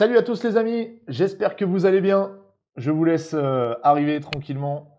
Salut à tous les amis, j'espère que vous allez bien. Je vous laisse euh, arriver tranquillement.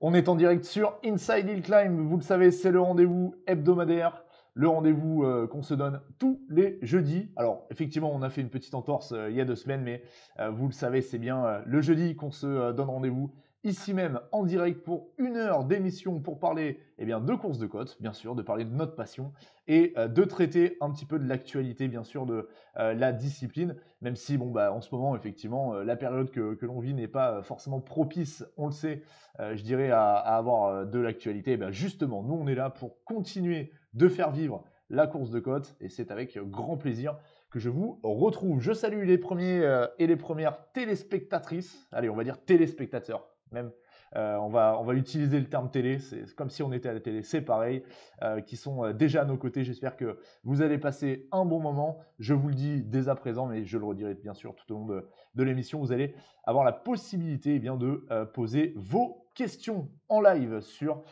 On est en direct sur Inside Hill Climb. Vous le savez, c'est le rendez-vous hebdomadaire, le rendez-vous euh, qu'on se donne tous les jeudis. Alors, effectivement, on a fait une petite entorse euh, il y a deux semaines, mais vous le savez, c'est bien le jeudi qu'on se donne rendez-vous ici même en direct pour une heure d'émission pour parler eh bien, de courses de côte, bien sûr, de parler de notre passion et euh, de traiter un petit peu de l'actualité, bien sûr, de euh, la discipline, même si, bon, bah, en ce moment, effectivement, euh, la période que, l'on vit n'est pas forcément propice, on le sait, je dirais, à, avoir de l'actualité. Eh justement, nous, on est là pour continuer de faire vivre la course de côte et c'est avec grand plaisir que je vous retrouve. Je salue les premiers et les premières téléspectatrices, allez, on va dire téléspectateurs, même. Euh, on, va, utiliser le terme télé, c'est comme si on était à la télé, c'est pareil, euh, qui sont euh, déjà à nos côtés. J'espère que vous allez passer un bon moment. Je vous le dis dès à présent, mais je le redirai bien sûr tout au long de, l'émission. Vous allez avoir la possibilité eh bien, de poser vos questions en live sur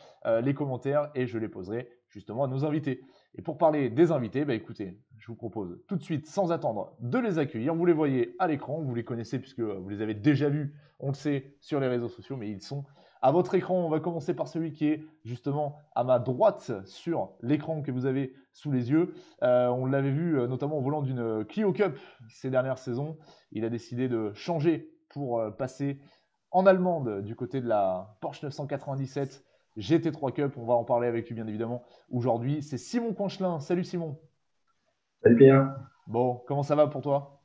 les commentaires et je les poserai justement à nos invités. Et pour parler des invités, bah écoutez, je vous propose tout de suite, sans attendre, de les accueillir. Vous les voyez à l'écran, vous les connaissez puisque vous les avez déjà vus, on le sait, sur les réseaux sociaux, mais ils sont à votre écran. On va commencer par celui qui est justement à ma droite sur l'écran que vous avez sous les yeux. Euh, on l'avait vu euh, notamment au volant d'une Clio Cup ces dernières saisons. Il a décidé de changer pour euh, passer en allemande du côté de la Porsche 997 GT3 Cup. On va en parler avec lui bien évidemment aujourd'hui. C'est Simon Conchelin. Salut Simon. Salut Pierre. Bon, comment ça va pour toi?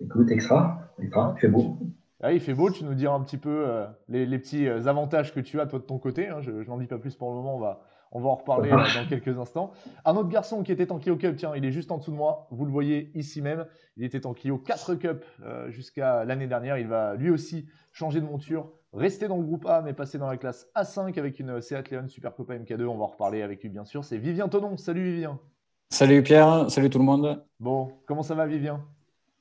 Écoute, extra, extra, il fait beau. Ah, il fait beau, tu nous diras un petit peu euh, les, petits euh, avantages que tu as toi de ton côté. Hein. Je, n'en dis pas plus pour le moment, on va, on va en reparler euh, dans quelques instants. Un autre garçon qui était en Clio Cup, tiens, il est juste en dessous de moi, vous le voyez ici même. Il était en Clio 4 Cup jusqu'à l'année dernière. Il va lui aussi changer de monture, rester dans le groupe A, mais passer dans la classe A5 avec une Seat Leon Super Copa MK2. On va en reparler avec lui, bien sûr. C'est Vivien Tonon. Salut Vivien. Salut Pierre, salut tout le monde. Bon, comment ça va Vivien?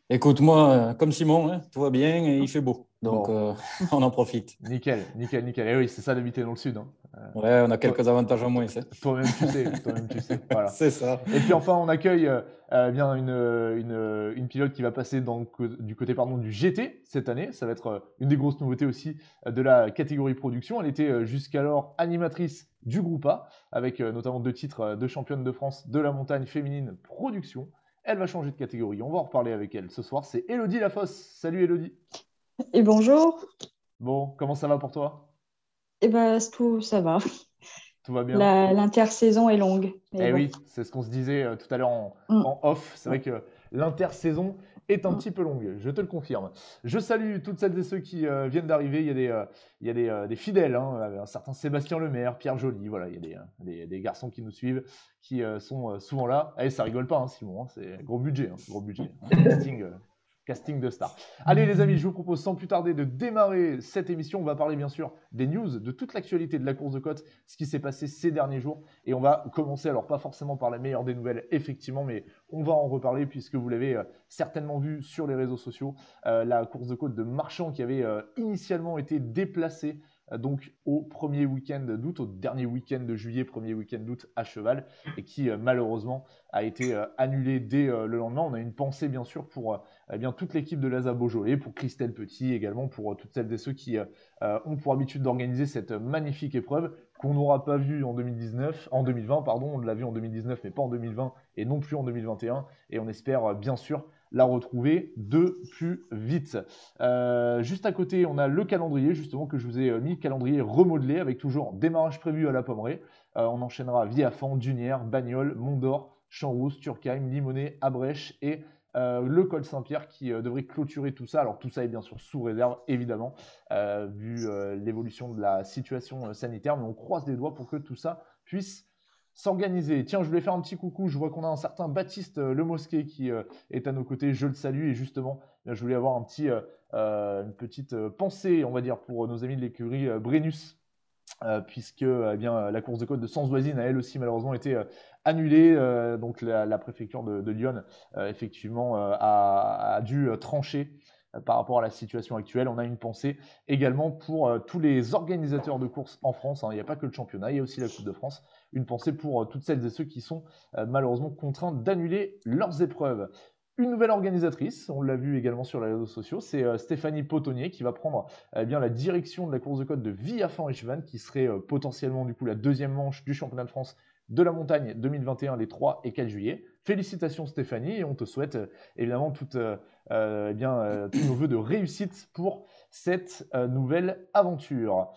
Écoute, moi, euh, comme Simon, hein, tout va bien et il fait beau. Donc, euh, on en profite. Nickel, nickel, nickel. Et oui, c'est ça d'habiter dans le sud. Hein. Euh, ouais, on a quelques avantages en moins. Toi-même, tu sais. Toi-même, tu sais. Voilà. c'est ça. Et puis enfin, on accueille bien une, une, une, pilote qui va passer dans, du côté pardon, du GT cette année. Ça va être une des grosses nouveautés aussi de la catégorie production. Elle était jusqu'alors animatrice du groupe A, avec notamment deux titres de championne de France de la montagne féminine production. Elle va changer de catégorie. On va en reparler avec elle ce soir. C'est Elodie Lafosse. Salut Elodie. Et bonjour. Bon, comment ça va pour toi? Eh bien, tout ça va. Tout va bien. L'intersaison est longue. Eh oui, c'est ce qu'on se disait euh, tout à l'heure en, mm. en, off. C'est vrai que l'intersaison est un petit peu longue, je te le confirme. Je salue toutes celles et ceux qui euh, viennent d'arriver. Il y a des, euh, il y a des, euh, des fidèles, hein, un certain Sébastien Lemaire, Pierre Joly, voilà, il y a des, des, garçons qui nous suivent, qui sont souvent là. Et eh, ça rigole pas, hein, Simon, hein, c'est gros budget, gros budget. casting, casting de star. Allez les amis, je vous propose sans plus tarder de démarrer cette émission. On va parler bien sûr des news, de toute l'actualité de la course de côte, ce qui s'est passé ces derniers jours. Et on va commencer, alors pas forcément par la meilleure des nouvelles, effectivement, mais on va en reparler puisque vous l'avez euh, certainement vu sur les réseaux sociaux, euh, la course de côte de Marchand qui avait euh, initialement été déplacée donc au premier week-end d'août, au dernier week-end de juillet, premier week-end d'août à cheval, et qui malheureusement a été annulé dès le lendemain. On a une pensée bien sûr pour eh bien, toute l'équipe de l'ASA Beaujolais, pour Christelle Petit également, pour euh, toutes celles et ceux qui euh, euh, ont pour habitude d'organiser cette magnifique épreuve qu'on n'aura pas vue en 2019, en 2020, pardon, on l'a vu en 2019, mais pas en 2020 et non plus en 2021. Et on espère bien sûr la retrouver de plus vite. juste à côté, on a le calendrier, justement, que je vous ai mis, calendrier remodelé, avec toujours démarrage prévu à la Pommeraye. on enchaînera Viafan, Dunière, Bagnoles, Mondor, Champs-Rousse, Turkheim, Limonest, Abrèche et euh, le col Saint-Pierre qui euh, devrait clôturer tout ça. Alors tout ça est bien sûr sous réserve, évidemment, euh, vu l'évolution de la situation sanitaire, mais on croise les doigts pour que tout ça puisse s'organiser. Tiens, je voulais faire un petit coucou. Je vois qu'on a un certain Baptiste Le Mosquet qui est à nos côtés. Je le salue et justement, je voulais avoir petit, une petite pensée, on va dire, pour nos amis de l'écurie Brennus euh, puisque eh la course de côte de Sansoisine a elle aussi malheureusement été euh, annulée. Euh, donc la, préfecture de, Lyon effectivement a, dû trancher par rapport à la situation actuelle. On a une pensée également pour tous les organisateurs de courses en France. Hein. Il n'y a pas que le championnat, il y a aussi la Coupe de France. Une pensée pour toutes celles et ceux qui sont malheureusement contraints d'annuler leurs épreuves. une nouvelle organisatrice, on l'a vu également sur les réseaux sociaux, c'est euh, Stéphanie Potonnier qui va prendre eh bien, la direction de la course de côte de Villafan-Echevannes, qui serait euh, potentiellement du coup la deuxième manche du championnat de France de la montagne 2021 les 3 et 4 juillet. Félicitations Stéphanie et on te souhaite évidemment toutes, eh tous nos voeux de réussite pour cette nouvelle aventure.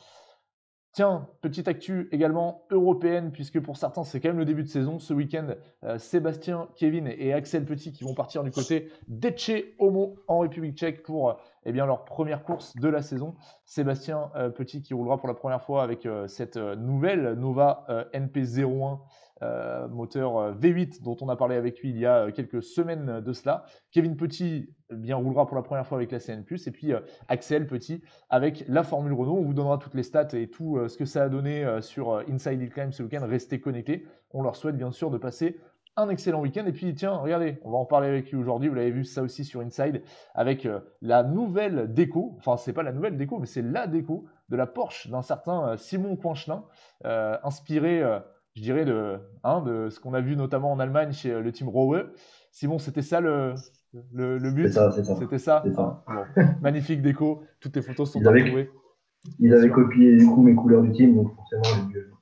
Tiens, petite actu également européenne, puisque pour certains, c'est quand même le début de saison. Ce week-end, euh, Sébastien, Kevin et Axel Petit qui vont partir du côté d'Etche Homo en République tchèque pour eh bien, leur première course de la saison. Sébastien euh, Petit qui roulera pour la première fois avec euh, cette nouvelle Nova NP01 euh, moteur euh, V8 dont on a parlé avec lui il y a quelques semaines de cela. Kevin Petit bien roulera pour la première fois avec la CN+, et puis Axel Petit avec la Formule Renault. On vous donnera toutes les stats et tout ce que ça a donné sur Inside Hill Climb ce week-end. Restez connectés. On leur souhaite bien sûr de passer un excellent week-end. Et puis, tiens, regardez, on va en parler avec lui aujourd'hui. Vous l'avez vu ça aussi sur Inside avec la nouvelle déco. Enfin, c'est pas la nouvelle déco, mais c'est la déco de la Porsche d'un certain Simon Coinchelin, inspiré je dirais, de, hein, de ce qu'on a vu notamment en Allemagne chez euh, le team Rowe. Simon, c'était ça le, le, le but C'était ça. ça. Hein Magnifique déco, toutes tes photos sont retrouvées. Ils avaient copié du coup mes couleurs du team, donc forcément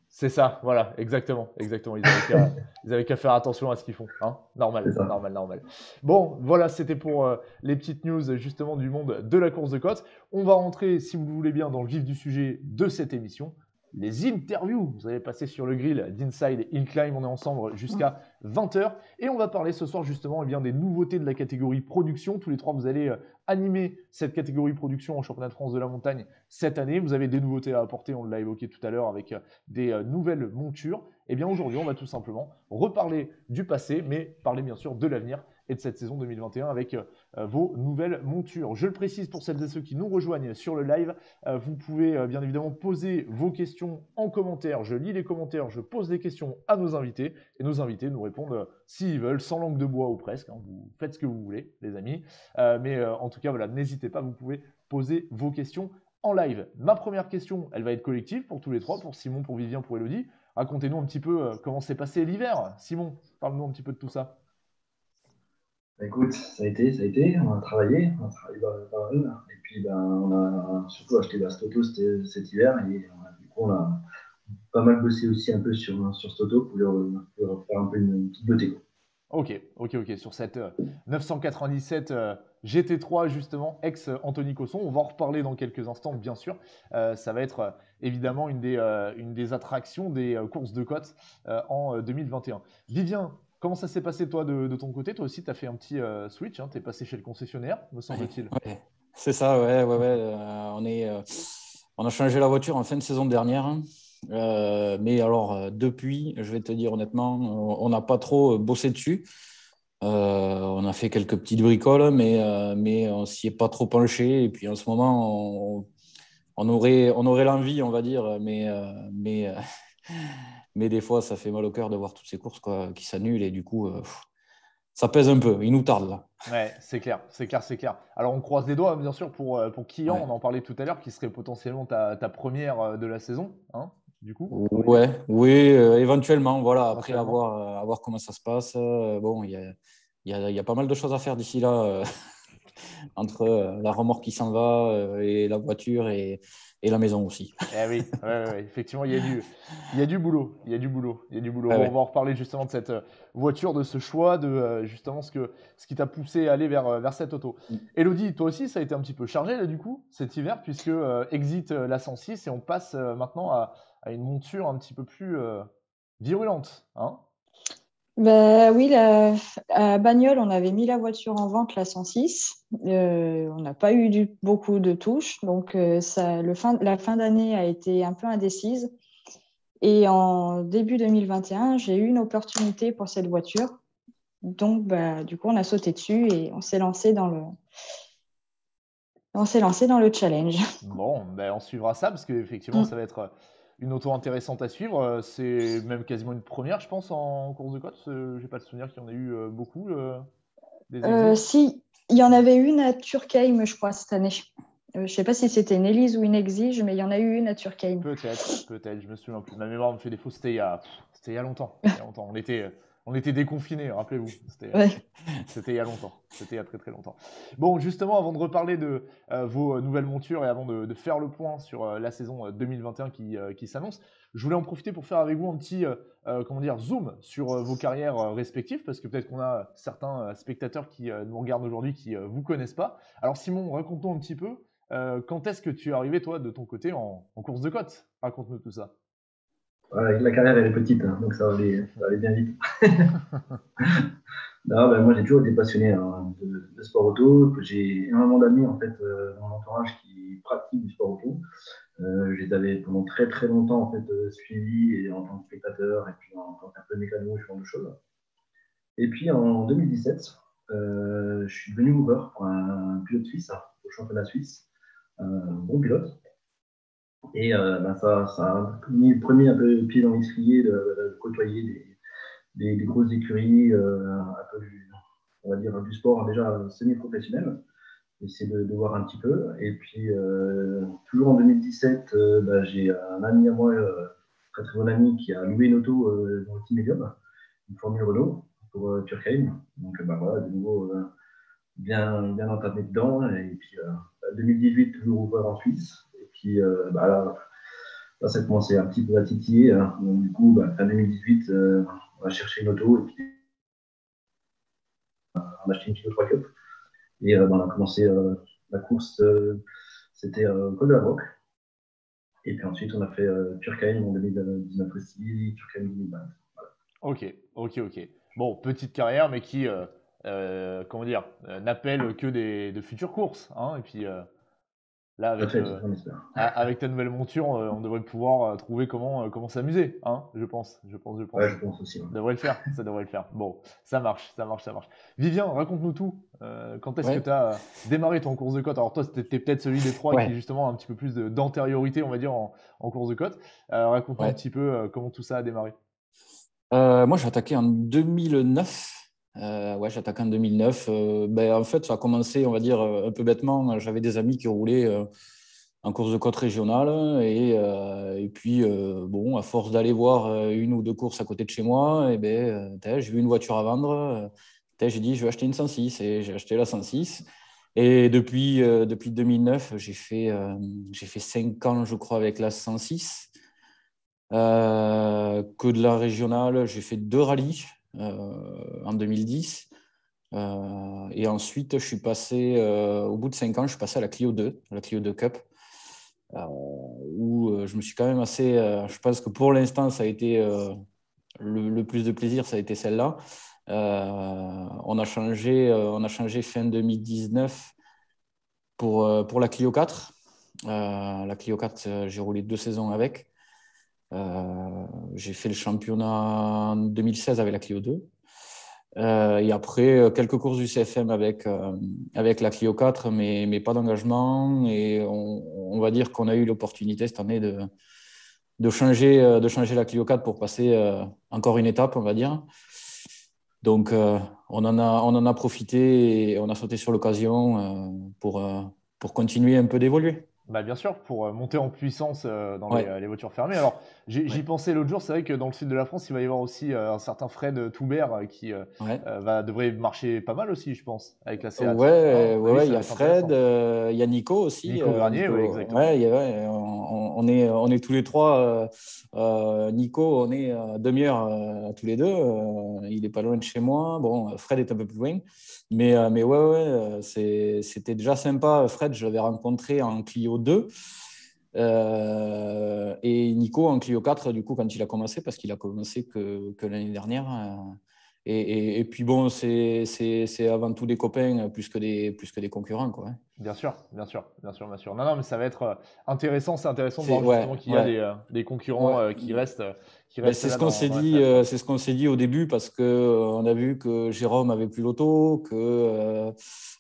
C'est ça, voilà, exactement, exactement. Ils avaient qu'à faire attention à ce qu'ils font, hein normal, normal, normal. Bon, voilà, c'était pour euh, les petites news justement du monde de la course de côte. On va rentrer, si vous voulez bien, dans le vif du sujet de cette émission les interviews. Vous allez passer sur le grill d'Inside Incline. On est ensemble jusqu'à 20h. Et on va parler ce soir justement eh bien, des nouveautés de la catégorie production. Tous les trois, vous allez euh, animer cette catégorie production en championnat de France de la montagne cette année. Vous avez des nouveautés à apporter, on l'a évoqué tout à l'heure avec euh, des euh, nouvelles montures. Et eh bien aujourd'hui, on va tout simplement reparler du passé, mais parler bien sûr de l'avenir et de cette saison 2021 avec vos nouvelles montures. Je le précise pour celles et ceux qui nous rejoignent sur le live, euh, vous pouvez euh, bien évidemment poser vos questions en commentaire. Je lis les commentaires, je pose des questions à nos invités et nos invités nous répondent s'ils veulent, sans langue de bois ou presque. Hein. vous faites ce que vous voulez, les amis. mais en tout cas, voilà, n'hésitez pas, vous pouvez poser vos questions en live. Ma première question, elle va être collective pour tous les trois, pour Simon, pour Vivien, pour Elodie. Racontez-nous un petit peu comment s'est passé l'hiver. Simon, parle-nous un petit peu de tout ça. Bah, écoute, ça a été, ça a été, on a travaillé, on a travaillé pas mal. Et puis, ben, on a surtout acheté la Stoto cet, hiver. Et du coup, on a pas mal bossé aussi un peu sur, sur Stoto pour leur, faire un peu une, petite beauté. Ok, ok, ok. Sur cette 997 euh, GT3, justement, ex-Anthony Cosson, on va en reparler dans quelques instants, bien sûr. Euh, ça va être euh, évidemment une des, une des attractions des courses de côte en 2021. Vivien, Comment ça s'est passé toi de, ton côté? Toi aussi, tu as fait un petit euh, switch, hein, tu es passé chez le concessionnaire, me semble-t-il. C'est ça, ouais, ouais, ouais. Euh, euh, on a changé la voiture en fin de saison dernière. Hein. mais alors, depuis, je vais te dire honnêtement, on n'a pas trop bossé dessus. on a fait quelques petites bricoles, mais, mais on s'y est pas trop penché. Et puis en ce moment, on, on aurait, on aurait l'envie, on va dire, mais, mais mais des fois, ça fait mal au cœur de voir toutes ces courses quoi, qui s'annulent et du coup, euh, ça pèse un peu. Il nous tarde là. Ouais, c'est clair, c'est clair, c'est clair. Alors, on croise les doigts, bien sûr, pour, euh, pour Kian, on en parlait tout à l'heure, qui serait potentiellement ta, ta première euh, de la saison, hein, du coup. Ouais, oui, éventuellement, voilà, après avoir, voir comment ça se passe. bon, il y a, y, a, y a, pas mal de choses à faire d'ici là, entre la remorque qui s'en va et la voiture et et la maison aussi. Eh oui, effectivement, il y, a du, il y a du boulot. Il y a du boulot. Il y a du boulot. On va en reparler justement de cette euh, voiture, de ce choix, de euh, justement ce, que, ce qui t'a poussé à aller vers, euh, vers cette auto. Mm. Elodie, toi aussi, ça a été un petit peu chargé là, du coup, cet hiver, puisque exit la 106 et on passe maintenant à, à, une monture un petit peu plus virulente. Hein bah, oui, la, à Bagnole, on avait mis la voiture en vente, la 106. Euh, on n'a pas eu du, beaucoup de touches, donc euh, ça, le fin, la fin d'année a été un peu indécise. Et en début 2021, j'ai eu une opportunité pour cette voiture. Donc, bah, du coup, on a sauté dessus et on s'est lancé dans le, on s'est lancé dans le challenge. Bon, ben, on suivra ça parce qu'effectivement, mm. ça va être une auto intéressante à suivre. Euh, c'est même quasiment une première, je pense, en course de côte. J'ai pas de souvenir qu'il y en ait eu euh, beaucoup. Euh, si, il y en avait une à Turkheim, je crois, cette année. je sais pas si c'était une Elise ou une Exige, mais il y en a eu une à Turkheim. Peut-être, peut-être. Je me souviens plus. Ma mémoire me fait défaut. C'était il, y a... il y a longtemps. Il y a longtemps. On était on était déconfinés, rappelez-vous. C'était il y a longtemps. C'était il y a très très longtemps. Bon, justement, avant de reparler de vos nouvelles montures et avant de, faire le point sur la saison 2021 qui, qui s'annonce, je voulais en profiter pour faire avec vous un petit comment dire, zoom sur vos carrières respectives, parce que peut-être qu'on a certains spectateurs qui nous regardent aujourd'hui qui ne vous connaissent pas. Alors Simon, raconte-nous un petit peu, quand est-ce que tu es arrivé, toi, de ton côté, en, en course de côte? Raconte-nous tout ça la carrière, elle est petite, hein, donc ça va, aller, bien vite. non, ben, moi, j'ai toujours été passionné hein, de, sport auto. J'ai énormément d'amis en fait, euh, dans l'entourage qui pratiquent du sport auto. Euh, je pendant très très longtemps en fait, euh, suivis en tant que spectateur et puis en, tant qu'un peu mécano, ce genre de choses. Et puis en 2017, je suis devenu mover pour un, pilote suisse, hein, au championnat suisse, un bon pilote. Et euh, ben ça, ça a mis le premier un peu pied dans l'escalier de, côtoyer des, des, grosses écuries, euh, un peu du, on va dire, du sport déjà semi-professionnel. Essayer de, voir un petit peu. Et puis, euh, toujours en 2017, ben, j'ai un ami à moi, très très bon ami, qui a loué une auto dans le Team Medium, une Formule Renault pour Turkheim. Donc, ben, voilà, de nouveau, bien, bien entamé dedans. Et puis, 2018, toujours ouvert en Suisse puis euh, bah, là, ça a commencé un petit peu à titiller. Hein. Donc, du coup, bah, fin 2018, euh, on a cherché une auto et puis on a acheté une Kilo 3 Cup. Et euh, bah, on a commencé la course, c'était Col de la Roque. Et puis ensuite, on a fait Turkheim en 2019 aussi, Turkheim 2020. Ok, ok, ok. Bon, petite carrière, mais qui, comment dire, n'appelle que des, de futures courses. Hein, et puis, Là, avec, euh, avec, ta nouvelle monture, euh, on devrait pouvoir euh, trouver comment, comment s'amuser, hein, je pense. Je pense, je pense. Ouais, je pense aussi. Ça devrait le faire, ça devrait le faire. Bon, ça marche, ça marche, ça marche. Vivien, raconte-nous tout. quand est-ce que tu as démarré ton course de côte Alors toi, c'était peut-être celui des trois qui justement un petit peu plus d'antériorité, on va dire, en, en course de côte. raconte-nous un petit peu comment tout ça a démarré. moi, j'ai attaqué en 2009. Euh, ouais, j'attaque en 2009. Euh, ben, en fait, ça a commencé, on va dire, un peu bêtement. J'avais des amis qui roulaient euh, en course de côte régionale. Et, et puis, bon, à force d'aller voir une ou deux courses à côté de chez moi, et eh ben, j'ai vu une voiture à vendre. J'ai dit, je vais acheter une 106. Et j'ai acheté la 106. Et depuis, depuis 2009, j'ai fait, j'ai fait 5 ans, je crois, avec la 106. que de la régionale, j'ai fait deux rallyes. Euh, en 2010. Euh, et ensuite, je suis passé, euh, au bout de 5 ans, je suis passé à la Clio 2, la Clio 2 Cup. où je me suis quand même assez. je pense que pour l'instant, ça a été le, plus de plaisir, ça a été celle-là. on, a changé, on a changé fin 2019 pour, pour la Clio 4. la Clio 4, j'ai roulé deux saisons avec. Euh, j'ai fait le championnat en 2016 avec la Clio 2. Euh, et après, euh, quelques courses du CFM avec, avec la Clio 4, mais, mais pas d'engagement. Et on, va dire qu'on a eu l'opportunité cette année de, de, changer, de changer la Clio 4 pour passer encore une étape, on va dire. Donc, on, en a, on en a profité et on a sauté sur l'occasion pour, pour continuer un peu d'évoluer. Bah bien sûr, pour monter en puissance dans euh, les, voitures fermées. Alors, j'y pensais l'autre jour, c'est vrai que dans le sud de la France, il va y avoir aussi un certain Fred Toubert qui va, devrait marcher pas mal aussi, je pense, avec la Seat. Ouais, ah, ouais, il y a Fred, il y a Nico aussi. Nico Granier, oui, exactement. On, est, on est tous les trois. Nico, on est demi-heure tous les deux. il est pas loin de chez moi. Bon, Fred est un peu plus loin. Mais, mais ouais, ouais, c'était déjà sympa. Fred, je l'avais rencontré en Clio 2. Euh, et Nico en Clio 4, du coup, quand il a commencé, parce qu'il a commencé que, que l'année dernière. Euh, et, et, puis bon, c'est avant tout des copains plus que des, plus que des concurrents. Quoi. Bien sûr, bien sûr, bien sûr, bien sûr. Non, non, mais ça va être euh, intéressant. C'est intéressant de voir qu'il y a des, des concurrents qui restent c'est ce qu'on s'est dit, euh, c'est ce qu'on s'est dit au début parce que euh, on a vu que Jérôme avait plus l'auto, que euh,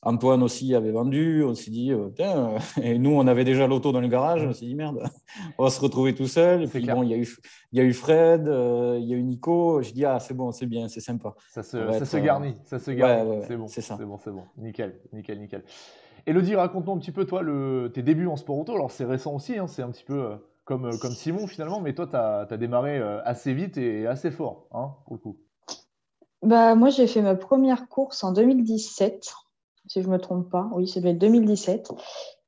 Antoine aussi avait vendu. On s'est dit, tiens, et nous on avait déjà l'auto dans le garage. On s'est dit merde, on va se retrouver tout seul. Et puis bon, il y a eu, il y a eu Fred, il y a eu Nico. J'ai dit ah c'est bon, c'est bien, c'est sympa. Ça se, ça se garnit, ça se garnit. c'est bon, c'est ça. C'est bon, c'est bon, nickel, nickel, nickel. Elodie, raconte-nous un petit peu toi le, tes débuts en sport auto. Alors c'est récent aussi, hein, c'est un petit peu comme, euh, comme Simon finalement, mais toi, tu as, démarré euh, assez vite et assez fort, hein, pour le coup. bah, Moi, j'ai fait ma première course en 2017, si je ne me trompe pas. Oui, ça devait être 2017.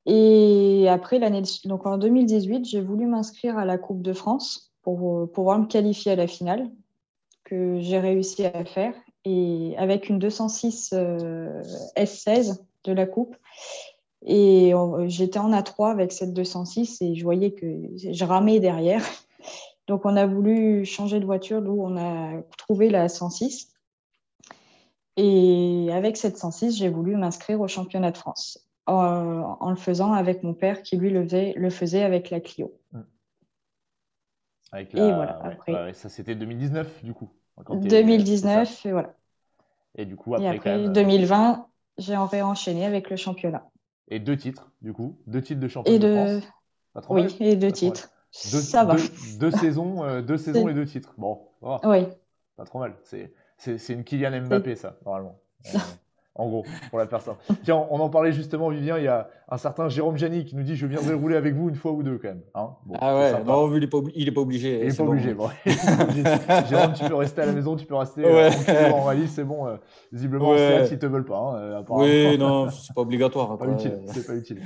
Et après, l'année, donc en 2018, j'ai voulu m'inscrire à la Coupe de France pour pouvoir me qualifier à la finale, que j'ai réussi à faire. Et avec une 206 euh, S16 de la Coupe. Et j'étais en A3 avec cette 206 et je voyais que je ramais derrière. Donc, on a voulu changer de voiture, d'où on a trouvé la 106. Et avec cette 106, j'ai voulu m'inscrire au championnat de France en, le faisant avec mon père qui, lui, le faisait, le faisait avec la Clio. Mmh. Avec la... Et voilà, après... ça, c'était 2019, du coup. 2019, et voilà. Et du coup, après, après 2020, j'ai réenchaîné avec le championnat. Et deux titres, du coup. Deux titres de champion de, France. oui, et deux titres. Deux, ça va. Deux, saisons, euh, deux saisons et deux titres. Bon, Oui. Pas trop mal. C'est une Kylian Mbappé, ça, normalement. Euh, en gros, pour la personne. Tiens, on en parlait justement, Vivien, il y a un certain Jérôme Jani qui nous dit Je viendrai rouler avec vous une fois ou deux quand même. Hein ah ouais, non, il n'est pas, obligé. Il n'est pas, obligé. Bon. Jérôme, tu peux rester à la maison, tu peux rester euh, en rallye, c'est bon. Euh, visiblement, ouais. ils ne te veulent pas. Hein, euh, oui, non, c'est pas obligatoire. Pas utile, c'est pas utile.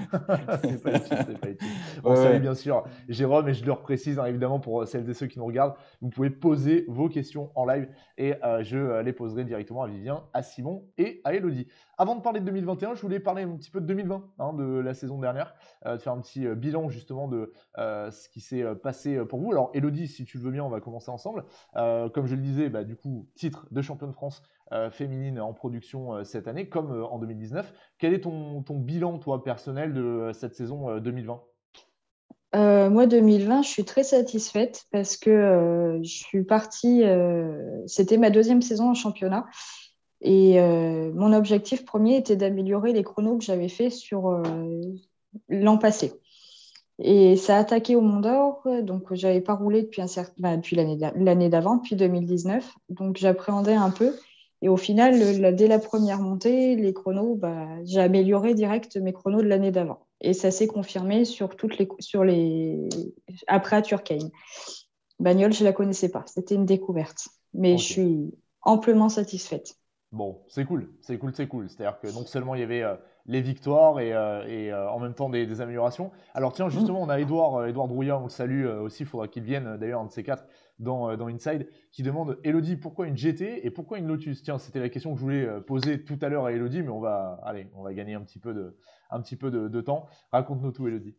c'est pas utile, c'est pas utile. On salue bien sûr Jérôme et je le précise hein, évidemment pour celles et ceux qui nous regardent, vous pouvez poser vos questions en live et je les poserai directement à Vivien, à Simon et à Elodie. Avant de parler de 2021, je voulais parler un petit peu de 2020, hein, de la saison dernière, euh, de faire un petit euh, bilan justement de euh, ce qui s'est passé pour vous. Alors, Elodie, si tu le veux bien, on va commencer ensemble. comme je le disais, bah, du coup, titre de champion de France féminine en production cette année, comme en 2019. Quel est ton, ton, bilan, toi, personnel de cette saison 2020 moi, 2020, je suis très satisfaite parce que je suis partie, c'était ma deuxième saison en championnat et euh, mon objectif premier était d'améliorer les chronos que j'avais fait sur euh, l'an passé. Et ça a attaqué au Mont d'Or, donc je n'avais pas roulé depuis, un certain, bah, depuis l'année d'avant, depuis 2019. Donc j'appréhendais un peu. Et au final, dès la première montée, les chronos, bah, j'ai amélioré direct mes chronos de l'année d'avant. Et ça s'est confirmé sur toutes les, sur les... après à Turkheim. Bagnole, je ne la connaissais pas. C'était une découverte. Mais je suis amplement satisfaite. Bon, c'est cool, c'est cool, c'est cool. C'est-à-dire que non seulement il y avait euh, les victoires et, euh, euh, en même temps des, améliorations. Alors tiens, justement, on a Edouard, Edouard Drouillard, on le salue aussi, il faudra qu'il vienne d'ailleurs, un de ces quatre, dans, dans Inside, qui demande Elodie, pourquoi une GT et pourquoi une Lotus? Tiens, c'était la question que je voulais poser tout à l'heure à Elodie, mais on va, allez, on va gagner un petit peu de, un petit peu de, temps. Raconte-nous tout, Elodie.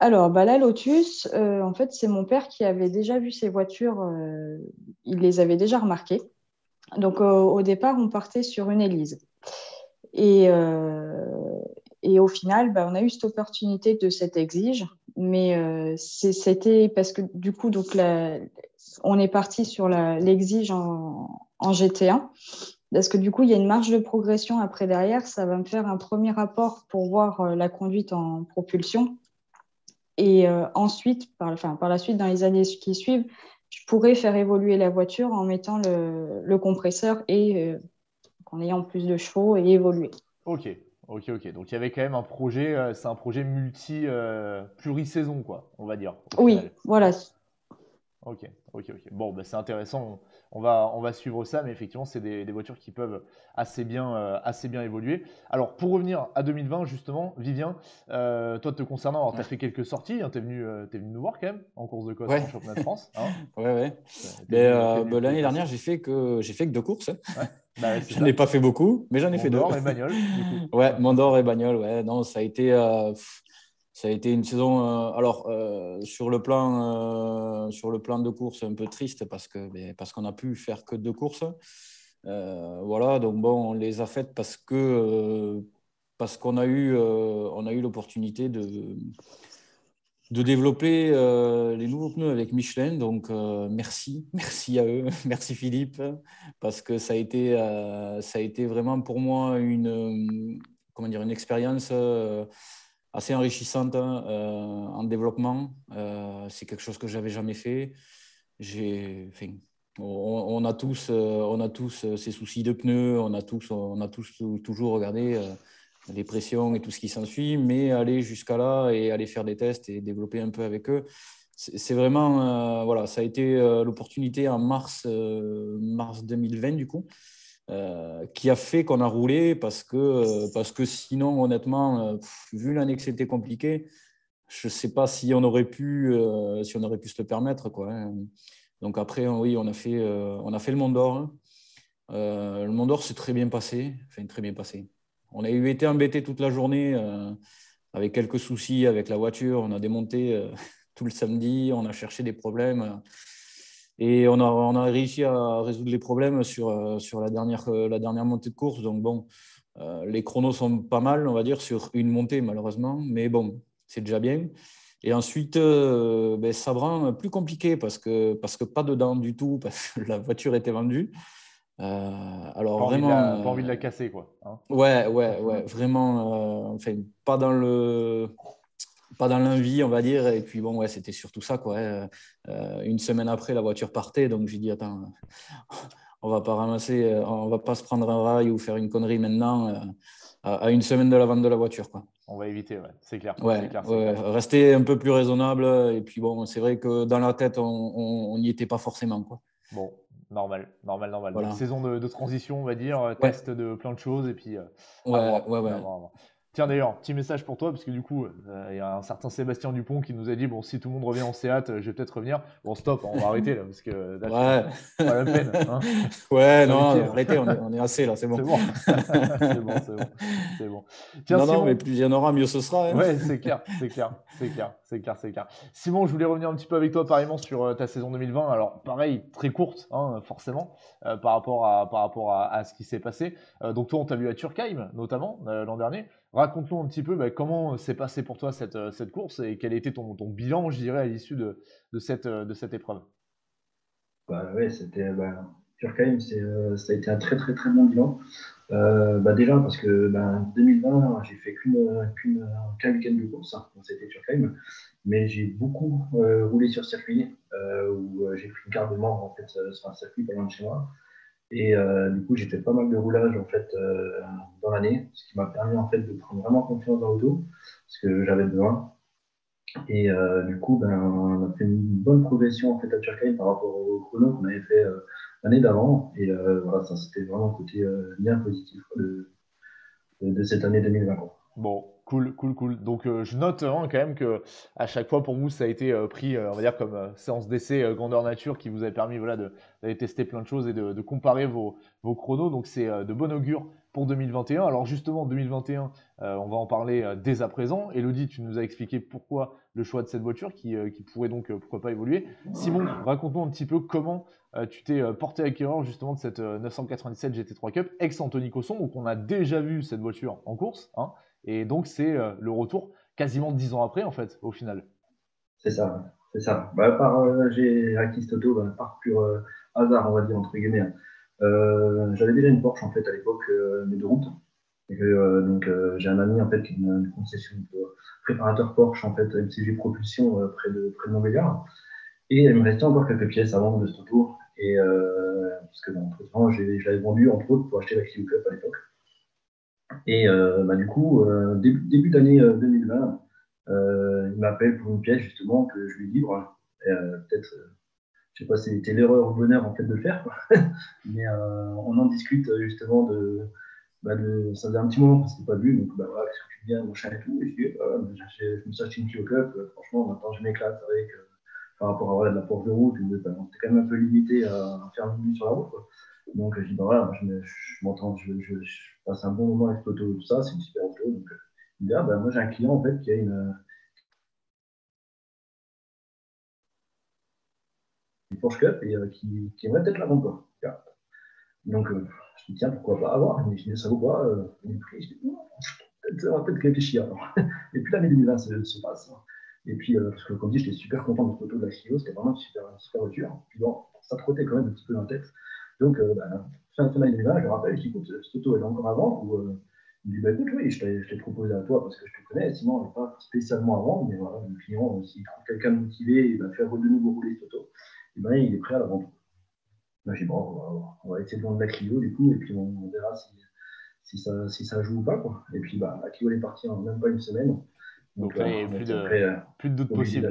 Alors, bah, la Lotus, en fait, c'est mon père qui avait déjà vu ces voitures, il les avait déjà remarquées. Donc au départ, on partait sur une Élise. Et, euh, et au final, bah, on a eu cette opportunité de cette exige, mais euh, c'était parce que du coup, donc on est parti sur l'exige en, en, GT1, parce que du coup, il y a une marge de progression après derrière. Ça va me faire un premier rapport pour voir euh, la conduite en propulsion. Et ensuite, par, par la suite, dans les années qui suivent, je pourrais faire évoluer la voiture en mettant le, compresseur et euh, en ayant plus de chevaux et évoluer. Ok, ok, ok. Donc il y avait quand même un projet, euh, c'est un projet multi euh, pluri-saison, quoi, on va dire. Oui, voilà. Ok, ok, ok. Bon, bah, c'est intéressant on va, on va suivre ça, mais effectivement, c'est des, voitures qui peuvent assez bien, euh, assez bien évoluer. Alors, pour revenir à 2020, justement, Vivien, euh, toi, te concernant, tu as fait quelques sorties, hein, tu es, euh, es, venu nous voir quand même en course de course en championnat de France. Hein ouais, ouais. Bah, l'année dernière, j'ai fait, que, fait que deux courses. Hein. Bah, je n'ai pas fait beaucoup, mais j'en ai fait deux. Mondor et Bagnole. Ouais, Mondor et Bagnole, ouais. Non, ça a été. Ça a été une saison, euh, alors euh, sur, le plan, euh, sur le plan de course, un peu triste parce qu'on ben, parce qu'on pu faire que deux courses. voilà, donc bon, on les a faites parce que parce qu'on a eu, on a eu l'opportunité de, de développer les nouveaux pneus avec Michelin. Donc merci, merci à eux, merci Philippe, parce que ça a été, ça a été vraiment pour moi une, comment dire, une expérience assez enrichissante hein, euh, en développement. Euh, c'est quelque chose que j'avais jamais fait. On, a tous, euh, on a tous ces soucis de pneus, on a tous, on a tous toujours regardé les pressions et tout ce qui s'ensuit, mais aller jusqu'à là et aller faire des tests et développer un peu avec eux, c'est vraiment, voilà, ça a été l'opportunité en mars, mars 2020 du coup. Qui a fait qu'on a roulé parce que, parce que sinon, honnêtement, vu l'année que c'était compliqué, je ne sais pas si on aurait pu, si on aurait pu se le permettre. Quoi, hein. Donc après, oui, on a fait, on a fait le Mont d'Or. Hein. le Mont d'Or s'est très bien passé, enfin très bien passé. On a eu été embêté toute la journée avec quelques soucis avec la voiture. On a démonté euh, tout le samedi, on a cherché des problèmes. Et on a, on a réussi à résoudre les problèmes sur, euh, sur la, dernière, euh, la dernière montée de course. Donc, bon, les chronos sont pas mal, on va dire, sur une montée, malheureusement. Mais bon, c'est déjà bien. Et ensuite, ben, ça rend plus compliqué parce que, parce que pas dedans du tout, parce que la voiture était vendue. Euh, alors pas vraiment, pas envie de la casser quoi. Hein. ouais, ouais, ouais, vraiment. Euh, enfin, pas dans le, pas dans l'envie, on va dire. Et puis bon, ouais, c'était surtout ça quoi. Euh, une semaine après, la voiture partait, donc j'ai dit attends, on va pas ramasser, on va pas se prendre un rail ou faire une connerie maintenant à, une semaine de la vente de la voiture quoi. On va éviter, ouais, c'est clair. Ouais, clair, rester un peu plus raisonnable. Et puis bon, c'est vrai que dans la tête, on n'y était pas forcément quoi. Bon, Normal, normal, normal. saison de, transition, on va dire, test de plein de choses et puis. Euh, ouais, ouais, ouais. Tiens d'ailleurs, petit message pour toi, parce que du coup, euh, il y a un certain Sébastien Dupont qui nous a dit bon, si tout le monde revient en Seat, je vais peut-être revenir. Bon, stop, on va arrêter là, parce que là, ouais. pas la peine. Hein. ouais, non, arrêtez, on est, on est, assez là, c'est bon. C'est bon, c'est bon, c'est bon. Tiens, non, non, mais plus il y en aura, mieux ce sera. Hein. Ouais, c'est clair, c'est clair, c'est clair, c'est clair, c'est clair. Simon, je voulais revenir un petit peu avec toi, pareillement, sur euh, ta saison 2020. Alors, pareil, très courte, hein, forcément, euh, par rapport à, par rapport à, à ce qui s'est passé. donc, toi, on t'a vu à Turkheim, notamment, l'an dernier. Raconte-nous un petit peu bah, comment s'est passé pour toi cette, euh, cette, course et quel était ton, ton, bilan, je dirais, à l'issue de, de, cette, euh, de cette épreuve? Bah c'était bah, Turkheim, euh, ça a été un très très très bon bilan. bah déjà parce que bah, 2020, j'ai fait qu'une qu'un week-end de course, hein, c'était Turkheim, mais j'ai beaucoup roulé sur circuit où j'ai pris une carte de membre en fait sur un circuit pas loin de chez moi. Et euh, du coup, j'ai fait pas mal de roulage en fait euh, dans l'année, ce qui m'a permis en fait de prendre vraiment confiance dans l'auto, parce que j'avais besoin. Et euh, du coup, ben, on a fait une bonne progression en fait à Turkey par rapport au chrono qu'on avait fait l'année d'avant. Et voilà, ça c'était vraiment un côté bien positif de, de, cette année 2020. Bon, Cool, cool, cool. Donc euh, je note hein, quand même que à chaque fois pour vous ça a été euh, pris, euh, on va dire comme séance d'essai grandeur nature qui vous a permis voilà d'aller tester plein de choses et de, comparer vos, vos, chronos. Donc c'est de bon augure pour 2021. Alors justement 2021, on va en parler dès à présent. Elodie, tu nous as expliqué pourquoi le choix de cette voiture qui, qui pourrait donc pourquoi pas évoluer. Simon, raconte-nous un petit peu comment tu t'es porté acquéreur justement de cette 997 GT3 Cup ex Anthony Cosson. Donc on a déjà vu cette voiture en course. Hein, et donc, c'est euh, le retour quasiment dix ans après, en fait, au final. C'est ça, c'est ça. Bah, par, euh, j'ai acquis cette auto bah, par pur euh, hasard, on va dire, entre guillemets. Hein. j'avais déjà une Porsche, en fait, à l'époque, mais de route. Donc, j'ai un ami, en fait, qui a une, concession de préparateur Porsche, en fait, MCG Propulsion, près, de, près de Montbéliard. Et il me restait encore quelques pièces à vendre de cette auto. Et, parce que, bon, entre-temps, je l'avais vendu, entre autres, pour acheter la Clio Cup à l'époque. Et euh, bah, du coup, euh, début, d'année 2020, euh, il m'appelle pour une pièce justement que je lui livre. Peut-être, je sais pas si c'était l'erreur ou le bonheur en fait de le faire, mais on en discute justement de, bah, de, ça faisait un petit moment qu'on s'était pas vu, donc bah, voilà, qu'est-ce que tu viens, chat et tout. Et je dis, je me suis acheté une Clio Cup, franchement, maintenant je m'éclate avec, par rapport à voilà, de la porte de route, c'était quand même un peu limité à, faire une minute sur la route. Donc, je dis, bah voilà, je, m'entends, je, passe un bon moment avec l'auto, tout ça, c'est une super auto. Donc, il me dit, ah, bah, moi, j'ai un client, en fait, qui a une, une Porsche Cup et euh, qui, qui, aimerait peut-être la vendre. Donc, euh, je dis, tiens, pourquoi pas avoir Mais je dis, ça vaut quoi euh, le prix? Je dis, peut-être, on va peut-être réfléchir. Et puis, l'année 2020 se, se passe. Et puis, parce que comme dit, j'étais super content de cette auto de la Clio, c'était vraiment une super, super voiture. Puis bon, ça trottait quand même un petit peu dans la tête. Donc, euh, bah, fin, fin d'année 2020, je rappelle, je dis, écoute, cette auto, elle est encore avant Ou, euh, il me dit, bah, écoute, oui, je t'ai proposé à toi parce que je te connais, sinon, elle n'est pas spécialement avant mais voilà, le client, s'il trouve quelqu'un motivé, il va faire de nouveau rouler cette auto, et ben, il est prêt à la vendre. Là, j'ai dit, bon, on va, essayer de vendre la Clio, du coup, et puis on, verra si, si, ça, si ça joue ou pas. Quoi. Et puis, bah, la Clio, elle est partie en même pas une semaine. Donc, là, il n'y a plus de, plus de doute possible.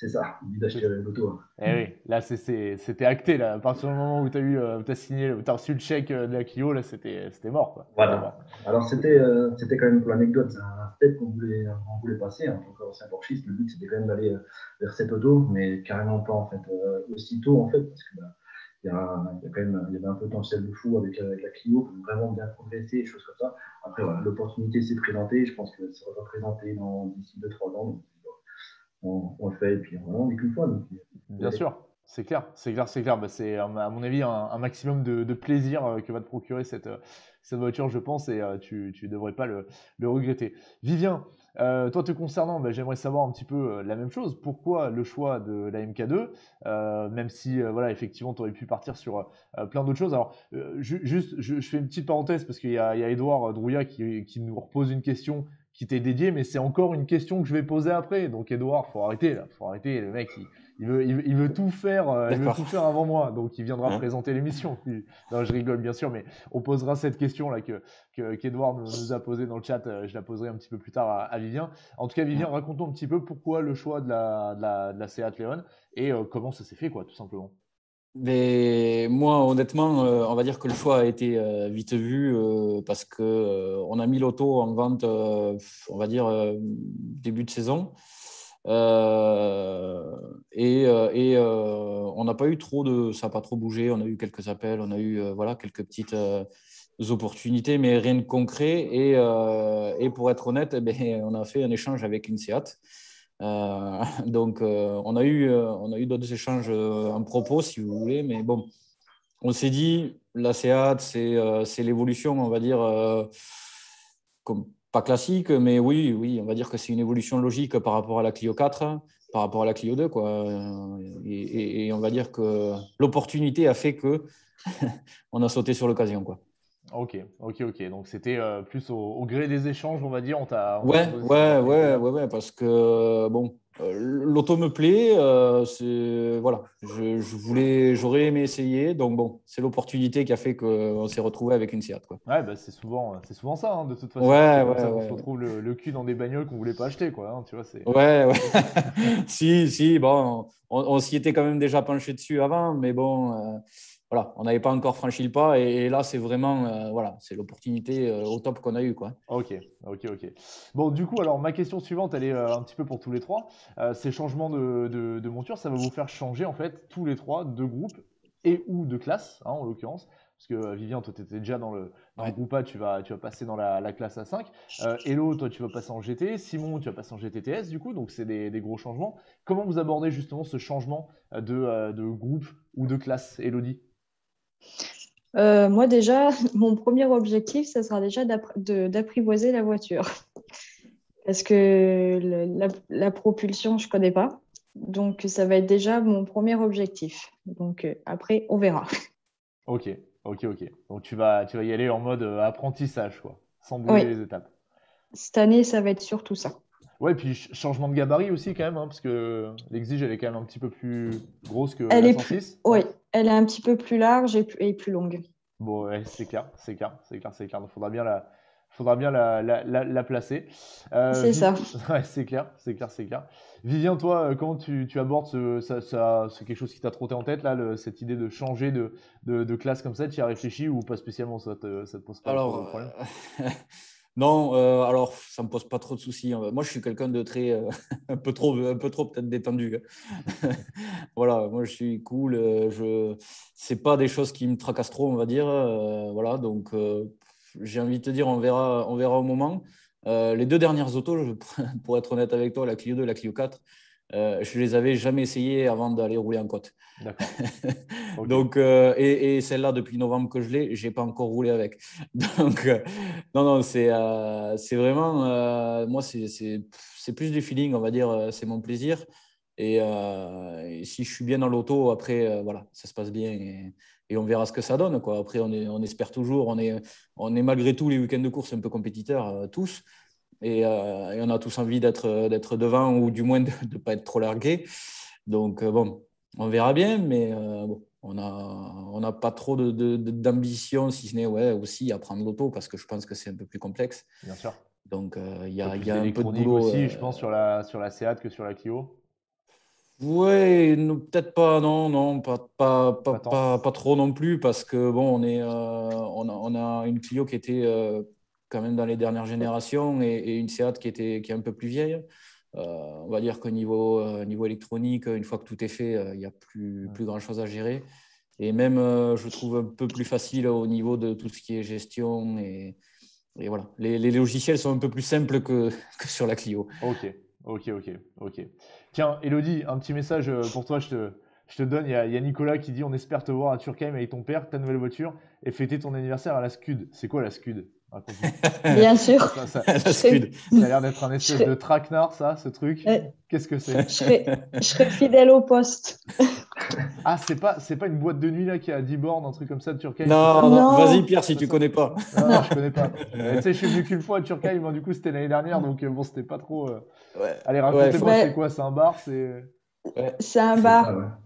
C'est ça, d'acheter l'auto. Eh oui, là c'était acté. Là. À partir du moment où tu as, eu, euh, as signé, où tu as reçu le chèque euh, de la Clio, là c'était mort. Quoi. Voilà. Alors c'était euh, c'était quand même pour l'anecdote, c'est un step qu'on voulait, on voulait passer en tant qu'ancien porchiste. Le but c'était quand même d'aller vers cette auto, mais carrément pas en fait aussitôt en fait, parce que bah, il y, a, il y, a quand même il y avait un potentiel de fou avec, avec la Clio pour vraiment bien progresser et choses comme ça. Après voilà, l'opportunité s'est présentée, je pense que ça va présenter d'ici 2-3 ans on, le fait et puis on n'est qu'une fois. Bien sûr. C'est clair, c'est clair, c'est clair. Bah, c'est à mon avis un, maximum de, plaisir euh, que va te procurer cette, euh, cette voiture, je pense, et euh, tu ne devrais pas le, regretter. Vivien, toi te concernant, bah, j'aimerais savoir un petit peu la même chose. Pourquoi le choix de la MK2 Même si, voilà, effectivement, tu aurais pu partir sur plein d'autres choses. Alors, juste, je, fais une petite parenthèse parce qu'il y a, Edouard Drouillat qui, nous repose une question qui t'est dédié, mais c'est encore une question que je vais poser après. Donc, Edouard, faut arrêter là, faut arrêter. Le mec, il, veut, il, veut, tout faire, euh, il veut tout faire avant moi, donc il viendra hein présenter l'émission. Non, je rigole bien sûr, mais on posera cette question là que qu'Edouard nous, a posée dans le chat. Euh, je la poserai un petit peu plus tard à, Vivien. En tout cas, Vivien, raconte-nous un petit peu pourquoi le choix de la, de la, de la Seat Leon et euh, comment ça s'est fait, quoi, tout simplement. Mais moi, honnêtement, euh, on va dire que le choix a été euh, vite vu euh, parce que on a mis l'auto en vente, on va dire début de saison, et, on n'a pas eu trop de, ça n'a pas trop bougé. On a eu quelques appels, on a eu voilà quelques petites opportunités, mais rien de concret. Et, et pour être honnête, eh ben, on a fait un échange avec une Seat. Euh, donc, euh, on a eu, euh, on a eu d'autres échanges en propos, si vous voulez, mais bon, on s'est dit, la SEAT, c'est l'évolution, on va dire, comme, pas classique, mais oui, oui, on va dire que c'est une évolution logique par rapport à la Clio 4, par rapport à la Clio 2, quoi. Et, et on va dire que l'opportunité a fait que on a sauté sur l'occasion, quoi. Ok, ok, ok. Donc c'était euh, plus au, gré des échanges, on va dire. On t'a, ouais, ouais, ouais, ouais, ouais, parce que bon, euh, l'auto me plaît. Euh, c'est voilà, je, voulais, j'aurais aimé essayer. Donc bon, c'est l'opportunité qui a fait qu'on s'est retrouvé avec une Seat, quoi. Ouais, bah, c'est souvent, c'est souvent ça, hein, de toute façon. Ouais, ouais, On se retrouve le, cul dans des bagnoles qu'on voulait pas acheter, quoi. Hein, tu vois, c'est. Ouais, ouais. si, si, bon, on, on s'y était quand même déjà penché dessus avant, mais bon voilà, on n'avait pas encore franchi le pas et, là c'est vraiment euh, voilà, c'est l'opportunité euh, au top qu'on a eu quoi. Ok, ok, ok. Bon, du coup, alors ma question suivante, elle est euh, un petit peu pour tous les trois. ces changements de, monture, ça va vous faire changer en fait tous les trois de groupe et ou de classe, hein, en l'occurrence. Parce que Vivien, toi, tu étais déjà dans le, groupe A, tu vas, tu vas passer dans la, classe A5. Hello, toi, tu vas passer en GT. Simon, tu vas passer en GTTS, du coup, donc c'est des, gros changements. Comment vous abordez justement ce changement de, de groupe ou de classe, Elodie? Euh, moi, déjà, mon premier objectif, ce sera déjà d'apprivoiser la voiture. Parce que la, propulsion, je ne connais pas. Donc, ça va être déjà mon premier objectif. Donc, euh, après, on verra. Ok, ok, ok. Donc, tu vas, tu vas y aller en mode euh, apprentissage, quoi, sans bouger les étapes. Cette année, ça va être surtout ça. Ouais, puis changement de gabarit aussi quand même, hein, parce que l'exige elle est quand même un petit peu plus grosse que elle la 106. Oui, elle est un petit peu plus large et plus, longue. Bon, ouais, c'est clair, c'est clair, c'est clair, c'est clair. Il faudra bien la, faudra bien la, la, la, placer. Euh, c'est ça. Ouais, c'est clair, c'est clair, c'est clair. Vivien, toi, euh, comment tu, tu abordes ce, ça, ça c'est quelque chose qui t'a trotté en tête là, le, cette idée de changer de, de, de, classe comme ça Tu y as réfléchi ou pas spécialement Ça te, ça te pose pas Alors, de problème? Non, euh, alors ça me pose pas trop de soucis. Hein. Moi, je suis quelqu'un de très euh, un peu trop, un peu trop peut-être détendu. Hein. voilà, moi je suis cool. Euh, je, c'est pas des choses qui me tracassent trop, on va dire. voilà, donc j'ai envie de te dire, on verra, on verra au moment. les deux dernières autos, pour être honnête avec toi, la Clio 2 et la Clio 4, euh, je les avais jamais essayées avant d'aller rouler en côte. Donc, euh, et, celle-là, depuis novembre que je l'ai, j'ai pas encore roulé avec. Donc, euh, non, non, c'est euh, vraiment, moi, c'est plus du feeling, on va dire, c'est mon plaisir. Et, si je suis bien dans l'auto, après, voilà, ça se passe bien et, et, on verra ce que ça donne. Quoi. Après, on, est, on espère toujours, on est, on est malgré tout les week-ends de course un peu compétiteurs, tous. Euh, et, on a tous envie d'être devant ou du moins de ne pas être trop largué. Donc, euh, bon, on verra bien, mais euh, bon, On n'a on a pas trop d'ambition, de, si ce n'est ouais, aussi à prendre l'auto, parce que je pense que c'est un peu plus complexe. Bien sûr. Donc, euh, il y a, y a un peu de boulot. aussi, je pense, sur la, sur la Seat que sur la Clio. Oui, peut-être pas, non, non, pas, pas, pas, pas, trop non plus, parce que bon, on, est, euh, on, a, une Clio qui était euh, quand même dans les dernières générations et, une Seat qui, était, qui est un peu plus vieille. Euh, on va dire qu'au niveau, niveau électronique, une fois que tout est fait, il n'y a plus, plus grand-chose à gérer. Et même, je trouve un peu plus facile au niveau de tout ce qui est gestion. Et, et voilà, les, les, logiciels sont un peu plus simples que, que sur la Clio. Ok, ok, ok, ok. Tiens, Elodie, un petit message euh, pour toi, je te, je te donne. Il y, a, Nicolas qui dit On espère te voir à Turkheim avec ton père, ta nouvelle voiture, et fêter ton anniversaire à la Scud. C'est quoi la Scud? Bien sûr. Ça, a l'air d'être un espèce de traquenard, ça, ce truc. Qu'est-ce que c'est? Je serais, fidèle au poste. ah, c'est pas, c'est pas une boîte de nuit là qui a 10 bornes, un truc comme ça de Turkheim Non, non, vas-y Pierre si tu connais pas. Non, je connais pas. tu sais, je suis venu qu'une fois à Turkheim, du coup c'était l'année dernière, donc euh, bon, c'était pas trop. Euh, Allez, racontez-moi, c'est quoi C'est un bar C'est C'est un bar.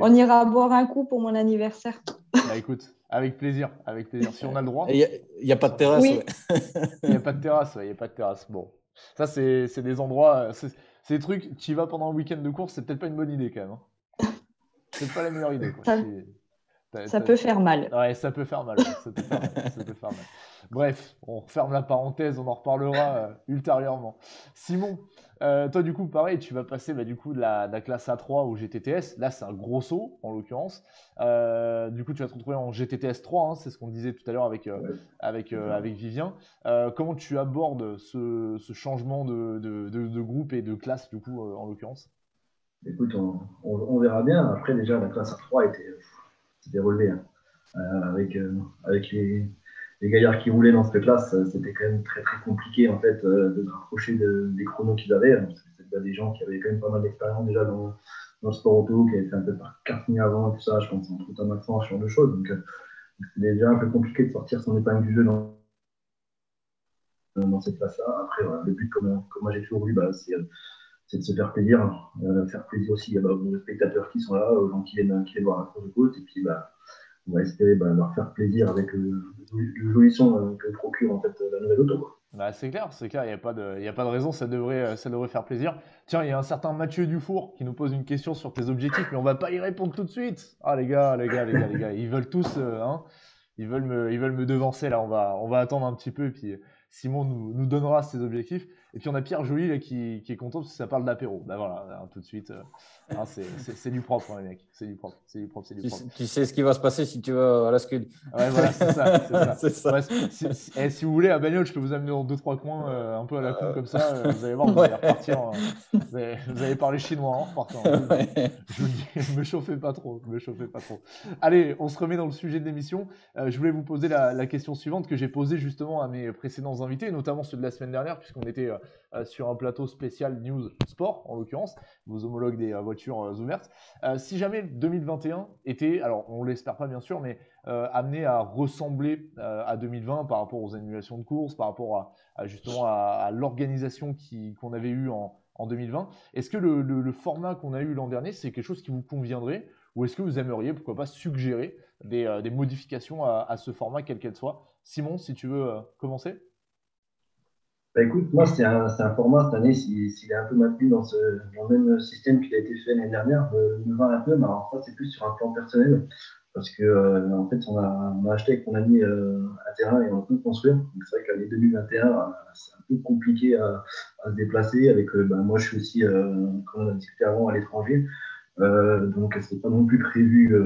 On ira boire un coup pour mon anniversaire. Bah écoute, avec plaisir, avec plaisir. Si on a le droit. Il n'y a, pas de terrasse. Il n'y a pas de terrasse, il n'y a pas de terrasse. Bon, ça c'est des endroits, c'est des trucs, tu y vas pendant un week-end de course, c'est peut-être pas une bonne idée quand même. Hein. C'est pas la meilleure idée. Ça, peut faire mal. Ouais, ça peut faire mal. Ça peut faire mal. Bref, on referme la parenthèse, on en reparlera euh, ultérieurement. Simon, euh, toi, du coup, pareil, tu vas passer bah, du coup, de la, classe A3 au GTTS. Là, c'est un gros saut, en l'occurrence. Euh, du coup, tu vas te retrouver en GTTS 3, hein, c'est ce qu'on disait tout à l'heure avec, euh, avec, avec Vivien. comment tu abordes ce, changement de, de, groupe et de classe, du coup, en l'occurrence? Écoute, on, verra bien. Après, déjà, la classe A3 était, était relevée. Hein. avec, avec les les gaillards qui roulaient dans cette classe, euh, c'était quand même très très compliqué en fait euh, de se rapprocher des chronos qu'ils avaient. C'était des gens qui avaient quand même pas mal d'expérience déjà dans, le sport auto, qui avaient fait un peu par karting avant et tout ça, je pense en tout un accent, ce genre de choses. Donc euh, c'était déjà un peu compliqué de sortir son épingle du jeu dans, cette classe-là. Après, le but, comme, moi j'ai toujours bah, c'est de se faire plaisir, faire plaisir aussi bah, aux spectateurs qui sont là, aux gens qui viennent, qui viennent voir de côte, et puis bah, on va espérer bah, leur faire plaisir avec le, joli son euh, que procure en fait la nouvelle auto. Bah, c'est clair, c'est clair, il n'y a, pas de, a pas de raison, ça devrait, euh, ça devrait faire plaisir. Tiens, il y a un certain Mathieu Dufour qui nous pose une question sur tes objectifs, mais on va pas y répondre tout de suite. Ah les gars, les gars, les gars, les gars, ils veulent tous, euh, hein, ils veulent me, ils veulent me devancer là. On va, on va attendre un petit peu et puis Simon nous, nous donnera ses objectifs. Et puis on a Pierre Joly là, qui, qui, est content parce que ça parle d'apéro. Ben voilà, hein, tout de suite, euh, hein, c'est du propre, hein, les mecs. C'est du propre. C'est du propre, c'est du propre. Tu, sais ce qui va se passer si tu vas à la Scud. Ouais, voilà, c'est ça. ça. ça. si, eh, si, vous voulez, à Bagnole, je peux vous amener dans deux trois coins, euh, un peu à la con comme ça. Euh, vous allez voir, vous allez repartir. vous, allez, parler chinois en repartant. Je vous dis, me chauffez pas trop. Me chauffez pas trop. Allez, on se remet dans le sujet de l'émission. je voulais vous poser la, la question suivante que j'ai posée justement à mes précédents notamment ceux de la semaine dernière, puisqu'on était euh, sur un plateau spécial News Sport, en l'occurrence, vos homologues des euh, voitures euh, ouvertes. si jamais 2021 était, alors on l'espère pas bien sûr, mais amené à ressembler à 2020 par rapport aux annulations de courses, par rapport à, justement à, l'organisation qu'on avait eue en, 2020. Est-ce que le, format qu'on a eu l'an dernier, c'est quelque chose qui vous conviendrait? Ou est-ce que vous aimeriez, pourquoi pas, suggérer des, modifications à, à, ce format, quelle qu'elle soit? Simon, si tu veux commencer bah, écoute, moi, c'est un, un, format cette année, s'il est un peu maintenu dans, ce, dans le même système qu'il a été fait l'année dernière, me, me, va un peu, mais en fait, c'est plus sur un plan personnel. Parce que, euh, en fait, on a, on a, acheté avec mon ami euh, un terrain et on a tout construire. Donc, c'est vrai qu'année 2021, euh, c'est un peu compliqué à, à se déplacer. Avec, euh, bah, moi, je suis aussi, comme on a discuté avant, à l'étranger. donc, c'est pas non plus prévu au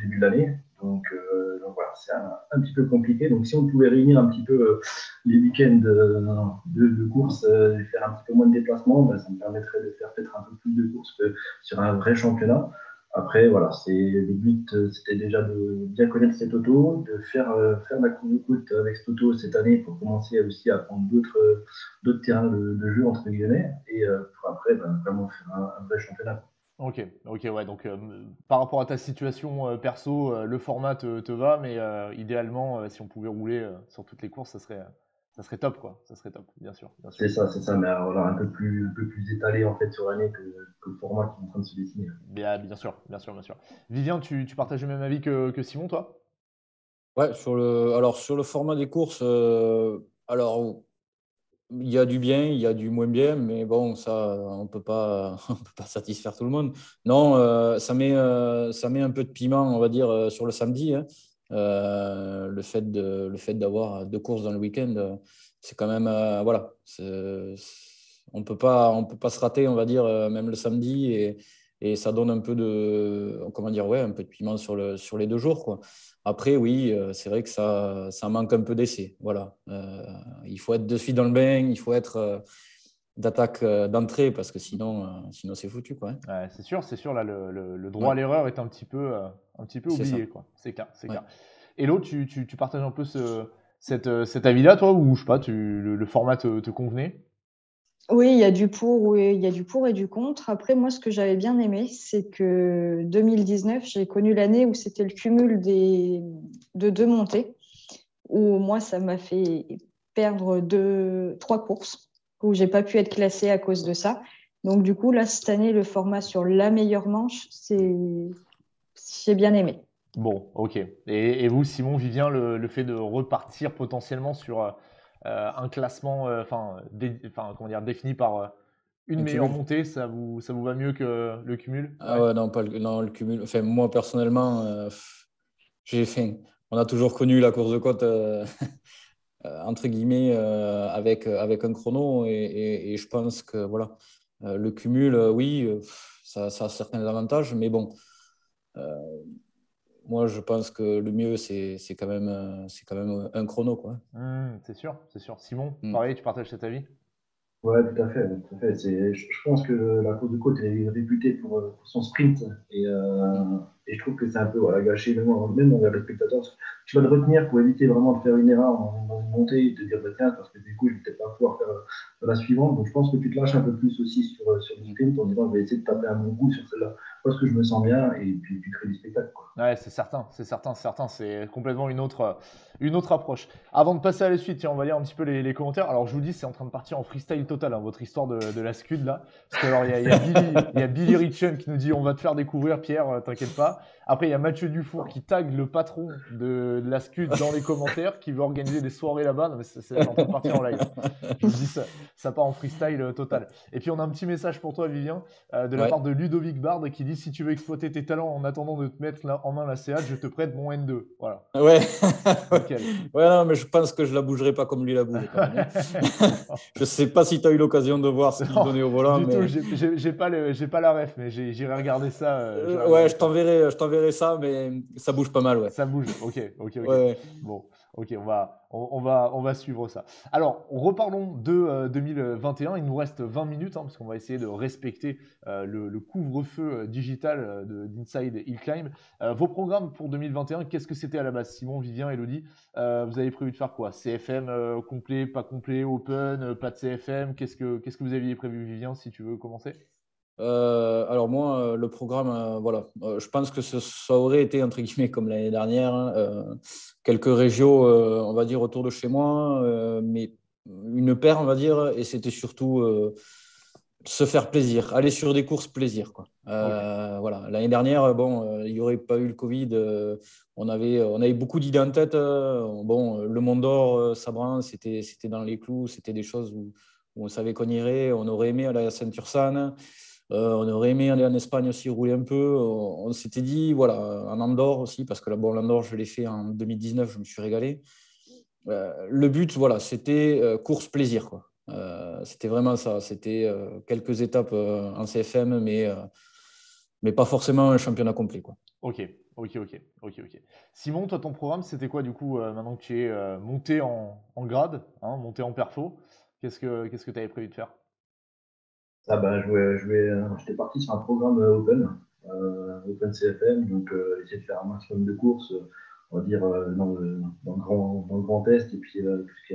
début de l'année. Donc, voilà, c'est un, petit peu compliqué. Donc, si on pouvait réunir un petit peu euh, les week-ends euh, de, course euh, et faire un petit peu moins de déplacements, ben, ça me permettrait de faire peut-être un peu plus de courses sur un vrai championnat. Après, voilà, c'est le but, c'était déjà de bien connaître cette auto, de faire faire la course de côte avec cette auto cette année pour commencer aussi à prendre d'autres d'autres terrains de, jeu entre guillemets et pour après ben, vraiment faire un vrai championnat. Ok, ok, ouais. Donc, euh, par rapport à ta situation euh, perso, euh, le format te, te, va, mais idéalement, si on pouvait rouler sur toutes les courses, ça serait, ça serait top, quoi. Ça serait top, bien sûr. C'est ça, c'est ça, mais voilà, un peu plus, un peu plus étalé en fait sur l'année que, que, le format qui est en train de se dessiner. Bien, bien sûr, bien sûr, bien sûr. Vivien, tu, tu partages le même avis que, que Simon, toi? Ouais, sur le, alors sur le format des courses, euh, alors il y a du bien, il y a du moins bien, mais bon, ça, on on peut pas satisfaire tout le monde. Non, euh, ça met, euh, ça met un peu de piment, on va dire, sur le samedi. Hein. le fait le fait d'avoir deux courses dans le week-end, c'est quand même, voilà, on peut pas, on peut pas se rater, on va dire, même le samedi, et, et ça donne un peu de, comment dire, ouais, un peu de piment sur le, sur les deux jours, quoi. Après, oui, euh, c'est vrai que ça, ça manque un peu d'essai. Voilà. Euh, il faut être de suite dans le bain, il faut être euh, d'attaque d'entrée parce que sinon, sinon c'est foutu. Quoi, hein. c'est sûr, c'est sûr. Là, le, le, droit à l'erreur est un petit peu, un petit peu oublié. C'est clair, c'est clair. Et l'autre, tu, tu, tu, partages un peu ce, cette, cet avis-là, toi, ou je sais pas, tu, le, format te, te convenait? Oui, il y a du pour, il y a du pour et du contre. Après, moi, ce que j'avais bien aimé, c'est que 2019, j'ai connu l'année où c'était le cumul des, de deux montées, où moi, ça m'a fait perdre deux, trois courses, où j'ai pas pu être classée à cause de ça. Donc, du coup, là, cette année, le format sur la meilleure manche, c'est j'ai bien aimé. Bon, ok. Et, vous, Simon, Vivien, le, le, fait de repartir potentiellement sur euh, un classement, euh, enfin, comment dire, défini par euh, une meilleure montée, ça vous, ça vous va mieux que le cumul? Ah ouais, non, pas le, non, le cumul. Enfin, moi, personnellement, j'ai fait. On a toujours connu la course de côte, entre guillemets, avec, avec un chrono. Et, et, je pense que voilà, le cumul, oui, ça, ça, a certains avantages. Mais bon, moi, je pense que le mieux, c'est quand, même, euh, quand même un chrono. quoi. Mmh, c'est sûr, c'est sûr. Simon, mmh. pareil, tu partages cet avis? Ouais, tout à fait. Tout à fait. Je, je, pense que la course de côte est réputée pour, euh, pour son sprint. Et, euh, et, je trouve que c'est un peu voilà, gâché, même, même envers les spectateurs. Tu vas te retenir pour éviter vraiment de faire une erreur dans une montée et te dire, bah, tiens, parce que du coup, je vais peut-être pas pouvoir faire la suivante. Donc je pense que tu te lâches un peu plus aussi sur, sur le sprint en disant, je vais essayer de taper un bon coup sur celle-là parce que je me sens bien et puis, puis crée du spectacle. Ouais, c'est certain, c'est certain, certain. C'est complètement une autre, une autre approche. Avant de passer à la suite, tiens, on va lire un petit peu les, commentaires. Alors, je vous dis, c'est en train de partir en freestyle total, hein, votre histoire de, de, la Scud là. Parce alors, il y, a Billy, Billy qui nous dit, on va te faire découvrir, Pierre, euh, t'inquiète pas. Après, il y a Mathieu Dufour qui tag le patron de, la Scud dans les commentaires, qui veut organiser des soirées là-bas. Non, mais c'est en train de partir en live. Je vous dis, ça, ça part en freestyle euh, total. Et puis, on a un petit message pour toi, Vivien, euh, de la part de Ludovic Bard qui dit, si tu veux exploiter tes talents en attendant de te mettre en main la CH, je te prête mon N2. Voilà. Ouais. ouais, non, mais je pense que je la bougerai pas comme lui la bouge. Je sais pas si tu as eu l'occasion de voir ce qu'il donnait au volant. mais... j'ai pas, pas la ref, mais j'irai regarder ça. Euh, ouais, je t'enverrai, ça, mais ça bouge pas mal, ouais. Ça bouge, ok, ok, ok. Bon. Ok, on va, on, va, on va suivre ça. Alors, reparlons de 2021. Euh, Il nous reste 20 minutes, hein, parce qu'on va essayer de respecter euh, le, couvre-feu euh, digital d'Inside Hillclimb. vos programmes pour 2021, qu'est-ce que c'était à la base? Simon, Vivien, Elodie, vous avez prévu de faire quoi? CFM complet, pas complet, open, pas de CFM Qu'est-ce que, qu'est-ce que vous aviez prévu, Vivien, si tu veux commencer? Euh, alors moi, euh, le programme, euh, voilà, je pense que ça aurait été entre guillemets comme l'année dernière, hein, quelques régions, on va dire autour de chez moi, mais une paire, on va dire, et c'était surtout se faire plaisir, aller sur des courses plaisir, quoi. Voilà, l'année dernière, bon, il n'y aurait pas eu le Covid, on avait, on avait beaucoup d'idées en tête. bon, le Mont d'Or, Sabran, c'était, c'était dans les clous, c'était des choses où, on savait qu'on irait, on aurait aimé aller à Saint-Ursanne. Euh, on aurait aimé aller en Espagne aussi, rouler un peu. On, s'était dit, voilà, en Andorre aussi, parce que là, bon, l'Andorre, je l'ai fait en 2019, je me suis régalé. Euh, le but, voilà, c'était euh, course plaisir. Quoi. c'était vraiment ça. C'était quelques étapes en CFM, mais, mais pas forcément un championnat complet. Quoi. Ok, ok, ok, ok, ok. Simon, toi, ton programme, c'était quoi du coup, maintenant que tu es monté en, grade, hein, monté en perfo Qu'est-ce que tu avais prévu de faire? Ah bah, je j'étais parti sur un programme euh, Open, euh, Open CFM, donc euh, essayer de faire un maximum de courses, on va dire dans le, dans, le grand, dans le Grand Est et puis qui,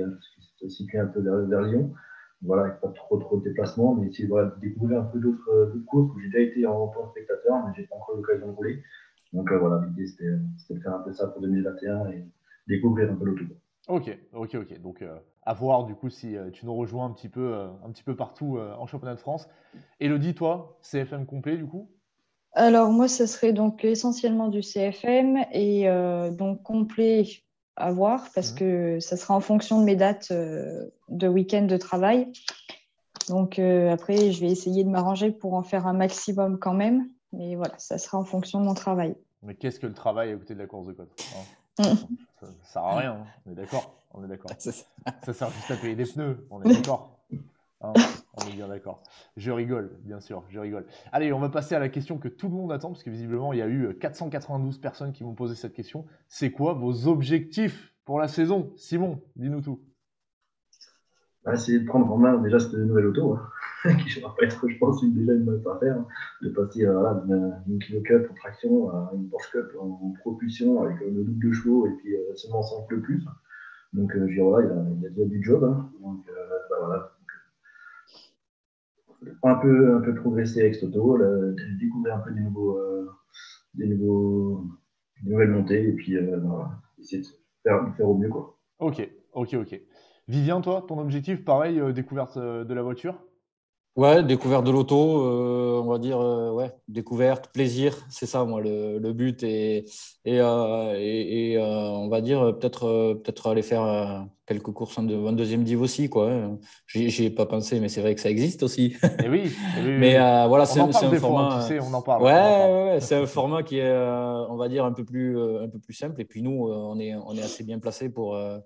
est situé un peu vers, Lyon. Voilà, avec pas trop trop de déplacements, mais essayer de découvrir un peu d'autres courses où j'ai déjà été en tant que spectateur, mais j'ai pas encore l'occasion de rouler. Donc voilà, l'idée c'était de faire un peu ça pour 2021 et découvrir un peu l'auto. Ok, ok, ok. Donc, à voir du coup si tu nous rejoins un petit peu, un petit peu partout en championnat de France. Elodie, toi, CFM complet du coup? Alors, moi, ce serait donc essentiellement du CFM et donc complet à voir parce mmh. que ça sera en fonction de mes dates de week-end de travail. Donc, après, je vais essayer de m'arranger pour en faire un maximum quand même. Mais voilà, ça sera en fonction de mon travail. Mais qu'est-ce que le travail à côté de la course de côte hein? Mm. Ça ne sert à rien, hein. on est d'accord. On est d'accord. ça sert juste à payer des pneus, on est d'accord. Hein, on est bien d'accord. Je rigole, bien sûr, je rigole. Allez, on va passer à la question que tout le monde attend, parce que visiblement, il y a eu 492 personnes qui m'ont posé cette question. C'est quoi vos objectifs pour la saison? Simon, dis-nous tout. Bah, essayer de prendre en main déjà cette nouvelle auto, hein, qui va pas être, je pense, une, déjà une bonne affaire, hein, de passer euh, d'une Kilo Cup en traction à une Porsche Cup en, propulsion avec euh, le double de chevaux et puis euh, seulement 100 le plus. Donc, je dis, voilà, il a, déjà du job. Hein, donc, bah, voilà. un, peu, un peu progresser avec cette auto, découvrir un peu des nouveaux, des nouveaux, nouvelles montées et puis voilà, essayer de faire, faire au mieux. Quoi. Ok, ok, ok. Vivien, toi, ton objectif, pareil, euh, découverte euh, de la voiture? Ouais, découverte de l'auto, euh, on va dire, ouais, découverte, plaisir, c'est ça, moi, le, but. Et, et, et, on va dire, peut-être peut-être aller faire quelques courses en, deuxième div aussi, quoi. J'y ai pas pensé, mais c'est vrai que ça existe aussi. Et eh oui, eh mais voilà, c'est un, format. tu sais, on en parle. Ouais, ouais, ouais c'est un format qui est, on va dire, un peu plus, un peu plus simple. Et puis nous, on est, on est assez bien placé pour euh,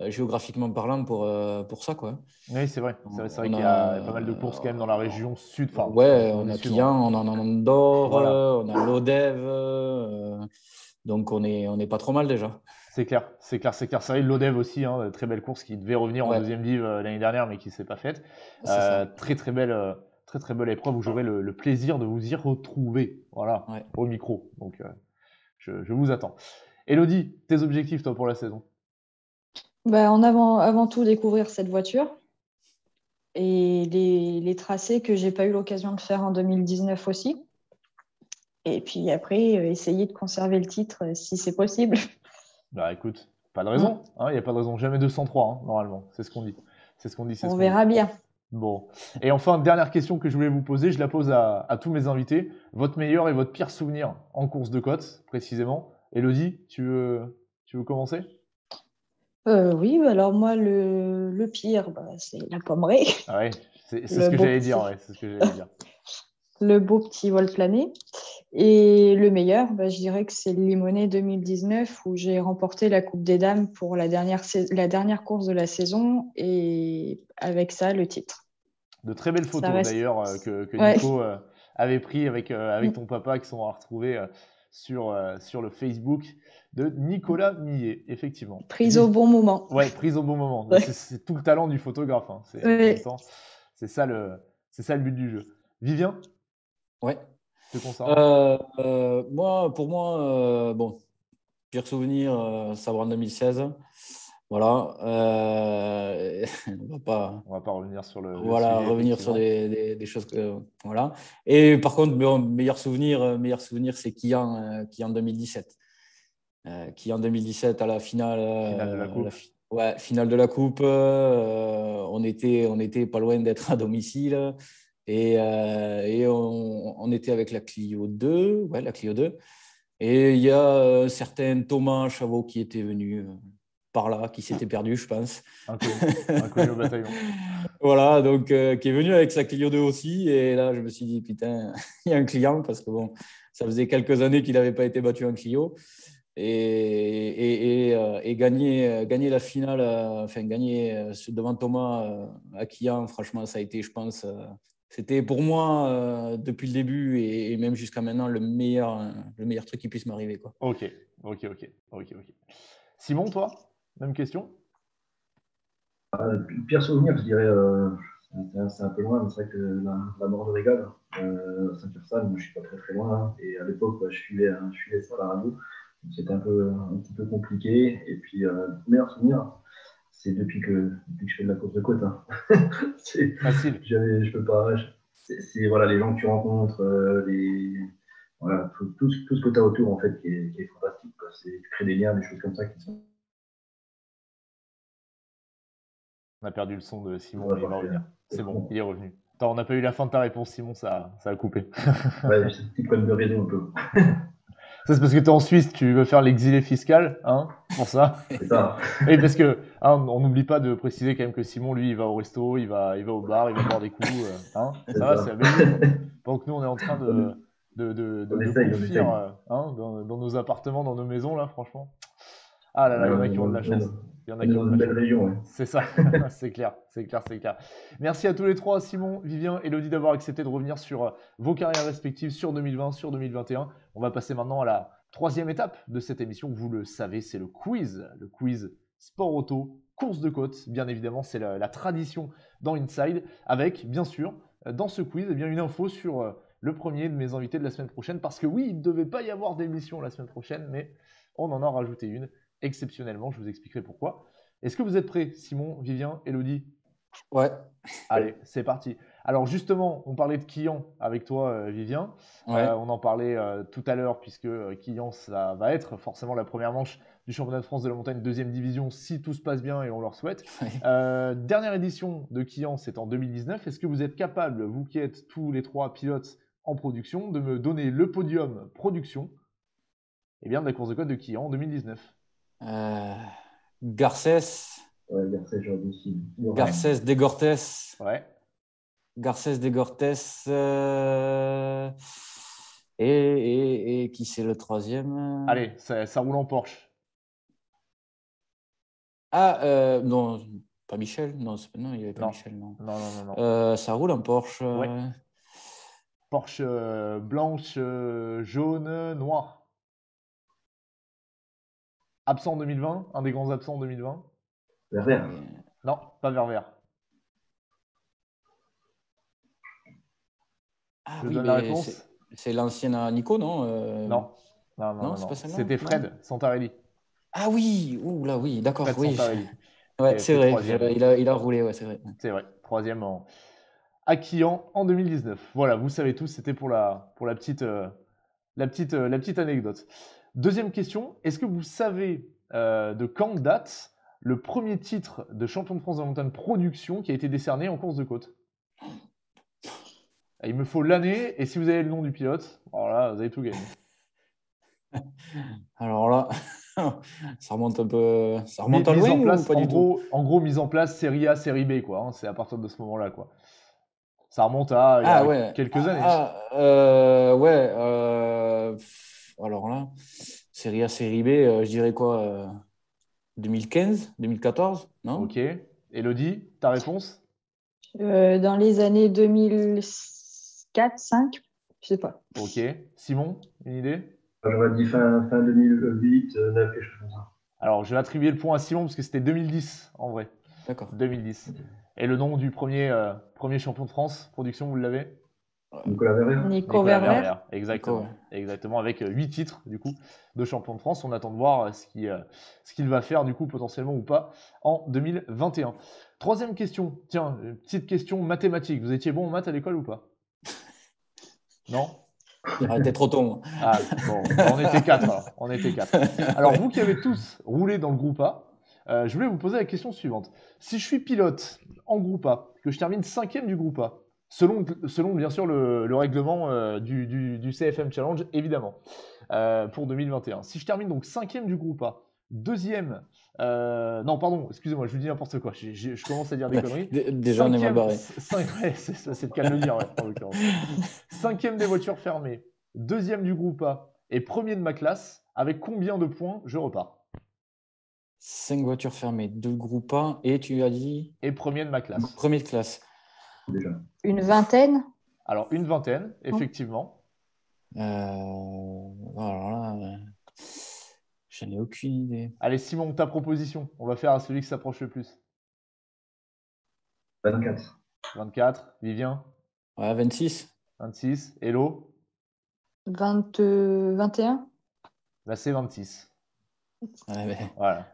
géographiquement parlant pour, euh, pour ça. Quoi. Oui, c'est vrai. C'est vrai, qu'il y a pas mal de courses quand même dans la région sud. Enfin, ouais, on a Kian, on en a Andorre, on a l'Odev. Euh, donc on n'est on est pas trop mal déjà. C'est clair, c'est clair, c'est clair. C'est vrai, l'Odev aussi, hein, très belle course qui devait revenir en deuxième div l'année dernière, mais qui ne s'est pas faite. très très belle, très très belle épreuve où j'aurai le, plaisir de vous y retrouver, voilà, au micro. Donc je, je vous attends. Elodie, tes objectifs toi pour la saison? Bah, en avant, avant tout, découvrir cette voiture et les, tracés que j'ai pas eu l'occasion de faire en 2019 aussi. Et puis après, euh, essayer de conserver le titre euh, si c'est possible. Bah écoute, pas de raison. Il hein, n'y a pas de raison. Jamais 203, hein, normalement. C'est ce qu'on dit. C'est ce qu'on dit. On verra bien. Bon. Et enfin, dernière question que je voulais vous poser, je la pose à, tous mes invités. Votre meilleur et votre pire souvenir en course de côte, précisément. Elodie, tu veux, tu veux commencer? Euh, oui, bah, alors moi, le, le pire, bah, c'est la pommerie. Ah ouais, c'est ce, que j'allais dire, ouais, ce que j'allais dire. le beau petit vol plané. Et le meilleur, bah, je dirais que c'est le Limonet 2019 où j'ai remporté la Coupe des Dames pour la dernière, la dernière course de la saison et avec ça, le titre. De très belles photos d'ailleurs euh, que, Nico euh, avait pris avec, avec mm. ton papa qui sont retrouvées sur, sur le Facebook de Nicolas Millet, effectivement. Prise au bon moment. Ouais, prise au bon moment. C'est tout le talent du photographe. Hein. C'est ça, le, ça le but du jeu. Vivien? Ouais. Euh, euh, moi, pour moi, euh, bon, pire souvenir, ça va en 2016. Voilà. on va pas. On va pas revenir sur le. Voilà, revenir sur des, des, choses que voilà. Et par contre, meilleur souvenir, meilleur souvenir, c'est qui en, qui en 2017. Euh, qui en 2017 à la finale, finale de la Coupe, ouais, finale de la coupe euh, on, était, on était pas loin d'être à domicile. Et, euh, et on, on, était avec la Clio 2, ouais, la Clio 2. Et il y a un certain Thomas Chavot qui était venu par là, qui s'était perdu, je pense. Au bataillon. voilà, donc qui est venu avec sa Clio 2 aussi. Et là, je me suis dit, putain, il y a un client, parce que bon, ça faisait quelques années qu'il n'avait pas été battu en Clio et, et, euh, gagner, euh, gagner la finale, euh, enfin gagner devant Thomas à Kian, franchement, ça a été, je pense, c'était pour moi depuis le début et, même jusqu'à maintenant le meilleur, le meilleur truc qui puisse m'arriver. Quoi. Ok, ok, ok, ok, ok. Simon, toi, même question? Pire souvenir, je dirais, c'est un peu loin, mais c'est vrai que la, mort de Régal, euh, Saint-Ursanne, moi je suis pas très très loin, hein. et à l'époque, je suivais, je suivais ça à la radio. C'était un, peu, un petit peu compliqué. Et puis, euh, le meilleur souvenir, c'est depuis que, depuis que je fais de la course de côte. Hein. c'est facile. Je peux pas. C'est voilà, les gens que tu rencontres, euh, les, voilà, tout, tout, ce que tu as autour en fait qui est, qui est fantastique. Tu crées des liens, des choses comme ça qui sont On a perdu le son de Simon, mais il va revenir. C'est bon, il est revenu. Attends, on n'a pas eu la fin de ta réponse, Simon, ça, ça a coupé. ouais, un petit problème de réseau un peu. Ça, c'est parce que tu es en Suisse, tu veux faire l'exilé fiscal, hein, pour ça. C'est ça. Et parce que, hein, on n'oublie pas de préciser quand même que Simon, lui, il va au resto, il va, il va au bar, il va boire des coups, euh, hein. Ça va, c'est la Donc nous, on est en train de, de, de, de, de euh, hein, dans, dans, nos appartements, dans nos maisons, là, franchement. Ah là là, il y en a qui ont de la chance. Il y en a qui ont de la chance. C'est ça, c'est clair, c'est clair, c'est clair. Merci à tous les trois, Simon, Vivien, Elodie, d'avoir accepté de revenir sur euh, vos carrières respectives sur 2020, sur 2021. On va passer maintenant à la troisième étape de cette émission. Vous le savez, c'est le quiz, le quiz sport auto, course de côte. Bien évidemment, c'est la, tradition dans Inside, avec bien sûr dans ce quiz, eh bien une info sur euh, le premier de mes invités de la semaine prochaine, parce que oui, il ne devait pas y avoir d'émission la semaine prochaine, mais on en a rajouté une exceptionnellement. Je vous expliquerai pourquoi. Est-ce que vous êtes prêts, Simon, Vivien, Elodie? Ouais. Allez, c'est parti. Alors justement, on parlait de Quillan avec toi, euh, Vivien. Euh, on en parlait euh, tout à l'heure, puisque Quillan, ça va être forcément la première manche du championnat de France de la montagne deuxième division, si tout se passe bien et on leur souhaite. dernière édition de Quillan, c'est en 2019. Est-ce que vous êtes capable, vous qui êtes tous les trois pilotes en production, de me donner le podium production eh bien, de la course de côte de Quillan en 2019 Garcès. Ouais, Garcès. Garcès. Ouais. Garcès, Desgortes. Euh... Et, et, et, qui c'est le troisième? Allez, ça, ça, roule en Porsche. Ah, euh, non, pas Michel. Non, non il n'y avait pas Michel. Non, non, non. non, euh, ça roule en Porsche. Ouais. Porsche euh, blanche, jaune, noire. Absent en 2020, un des grands absents en 2020. Vert Non, pas vert vert. Ah, Je oui, donne la réponse. C'est l'ancien Nico, non euh... Non. Non, non, non, non. C'était Fred Santarelli. Ah oui, Ouh, là, oui, d'accord. Oui. Ouais, c'est vrai, il a, il a, roulé, ouais, c'est vrai. C'est vrai, troisième en... à Kian en 2019. Voilà, vous savez tous, c'était pour la, pour la petite, euh, la petite, euh, la petite anecdote. Deuxième question, est-ce que vous savez euh, de quand date le premier titre de champion de France de montagne production qui a été décerné en course de côte? Il me faut l'année et si vous avez le nom du pilote, alors là, vous avez tout gagné. Alors là, ça remonte un peu, ça remonte à loin en place, pas en du gros, En gros, mise en place série A, série B, quoi. Hein, c'est à partir de ce moment-là, quoi. Ça remonte à ah, quelques années. Ah, euh, ouais. Euh, alors là, série A, série B, euh, je dirais quoi 2015, 2014, non? Ok. Elodie, ta réponse? Euh, Dans les années 2004, 5, je sais pas. Ok. Simon, une idée? J'aurais dit fin, fin 2008, 9 et je ça. Alors, je vais attribuer le point à Simon parce que c'était 2010 en vrai. D'accord. 2010. Et le nom du premier, euh, premier champion de France, production, vous l'avez? Nicolas Verrier. Nico Verrier. Exactement. Exactement, avec euh, huit titres du coup de champion de France. On attend de voir euh, ce qu'il va faire du coup potentiellement ou pas en 2021. Troisième question. Tiens, petite question mathématique. Vous étiez bon en maths à l'école ou pas? Non? Était trop tôt. Ah, bon, on était quatre. Alors. On était quatre. Alors vous qui avez tous roulé dans le groupe A, euh, je voulais vous poser la question suivante. Si je suis pilote en groupe A, que je termine cinquième du groupe A, selon, selon bien sûr le, règlement euh, du, CFM Challenge, évidemment, euh, pour 2021. Si je termine donc cinquième du groupe A, deuxième, euh, non, pardon, excusez-moi, je vous dis n'importe quoi, je, commence à dire des conneries. Déjà, on est mal barré. c'est le cas de le dire, en l'occurrence. Cinquième des voitures fermées, deuxième du groupe A et premier de ma classe, avec combien de points je repars? Cinq voitures fermées, deux groupes A et tu as dit? Et premier de ma classe. Premier de classe. Une vingtaine? Alors, une vingtaine, effectivement. Euh, alors là, euh, j'en ai aucune idée. Allez, Simon, ta proposition. On va faire à celui qui s'approche le plus. 24. 24. Vivien? Ouais, 26. 26. Hello? 20, 21. Là, c'est 26. Ouais, Voilà.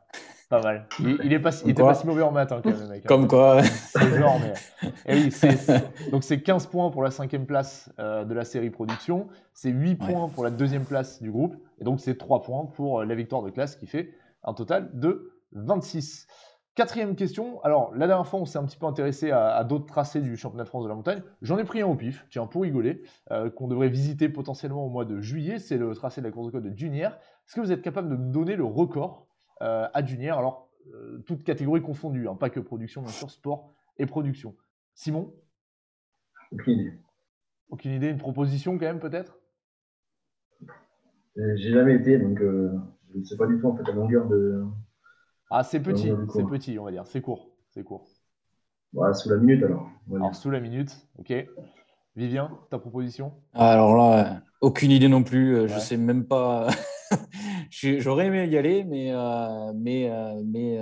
Pas mal. Il, est pas, il était pas si mauvais en maths, hein, quand même, mec. Hein. Comme quoi. C'est genre, mais. Et eh oui, Donc, c'est 15 points pour la cinquième place euh, de la série production. C'est 8 points pour la deuxième place du groupe. Et donc, c'est 3 points pour euh, la victoire de classe qui fait un total de 26. Quatrième question. Alors, la dernière fois, on s'est un petit peu intéressé à, d'autres tracés du championnat de France de la montagne. J'en ai pris un au pif, tiens, pour rigoler, euh, qu'on devrait visiter potentiellement au mois de juillet. C'est le tracé de la course de côte de Dunière. Est-ce que vous êtes capable de me donner le record à Dunière Alors, euh, toute catégorie confondue, hein, pas que production, bien sûr, sport et production. Simon? Aucune idée. Aucune idée, une proposition quand même peut-être? J'ai jamais été, donc je ne sais pas du tout en fait la longueur de, ah, c'est petit, c'est petit, on va dire. C'est court, c'est court. sous la minute alors. Alors, sous la minute, ok. Vivien, ta proposition? Alors là, aucune idée non plus. Euh, je ne sais même pas. J'aurais aimé y aller, mais, euh, mais, euh, mais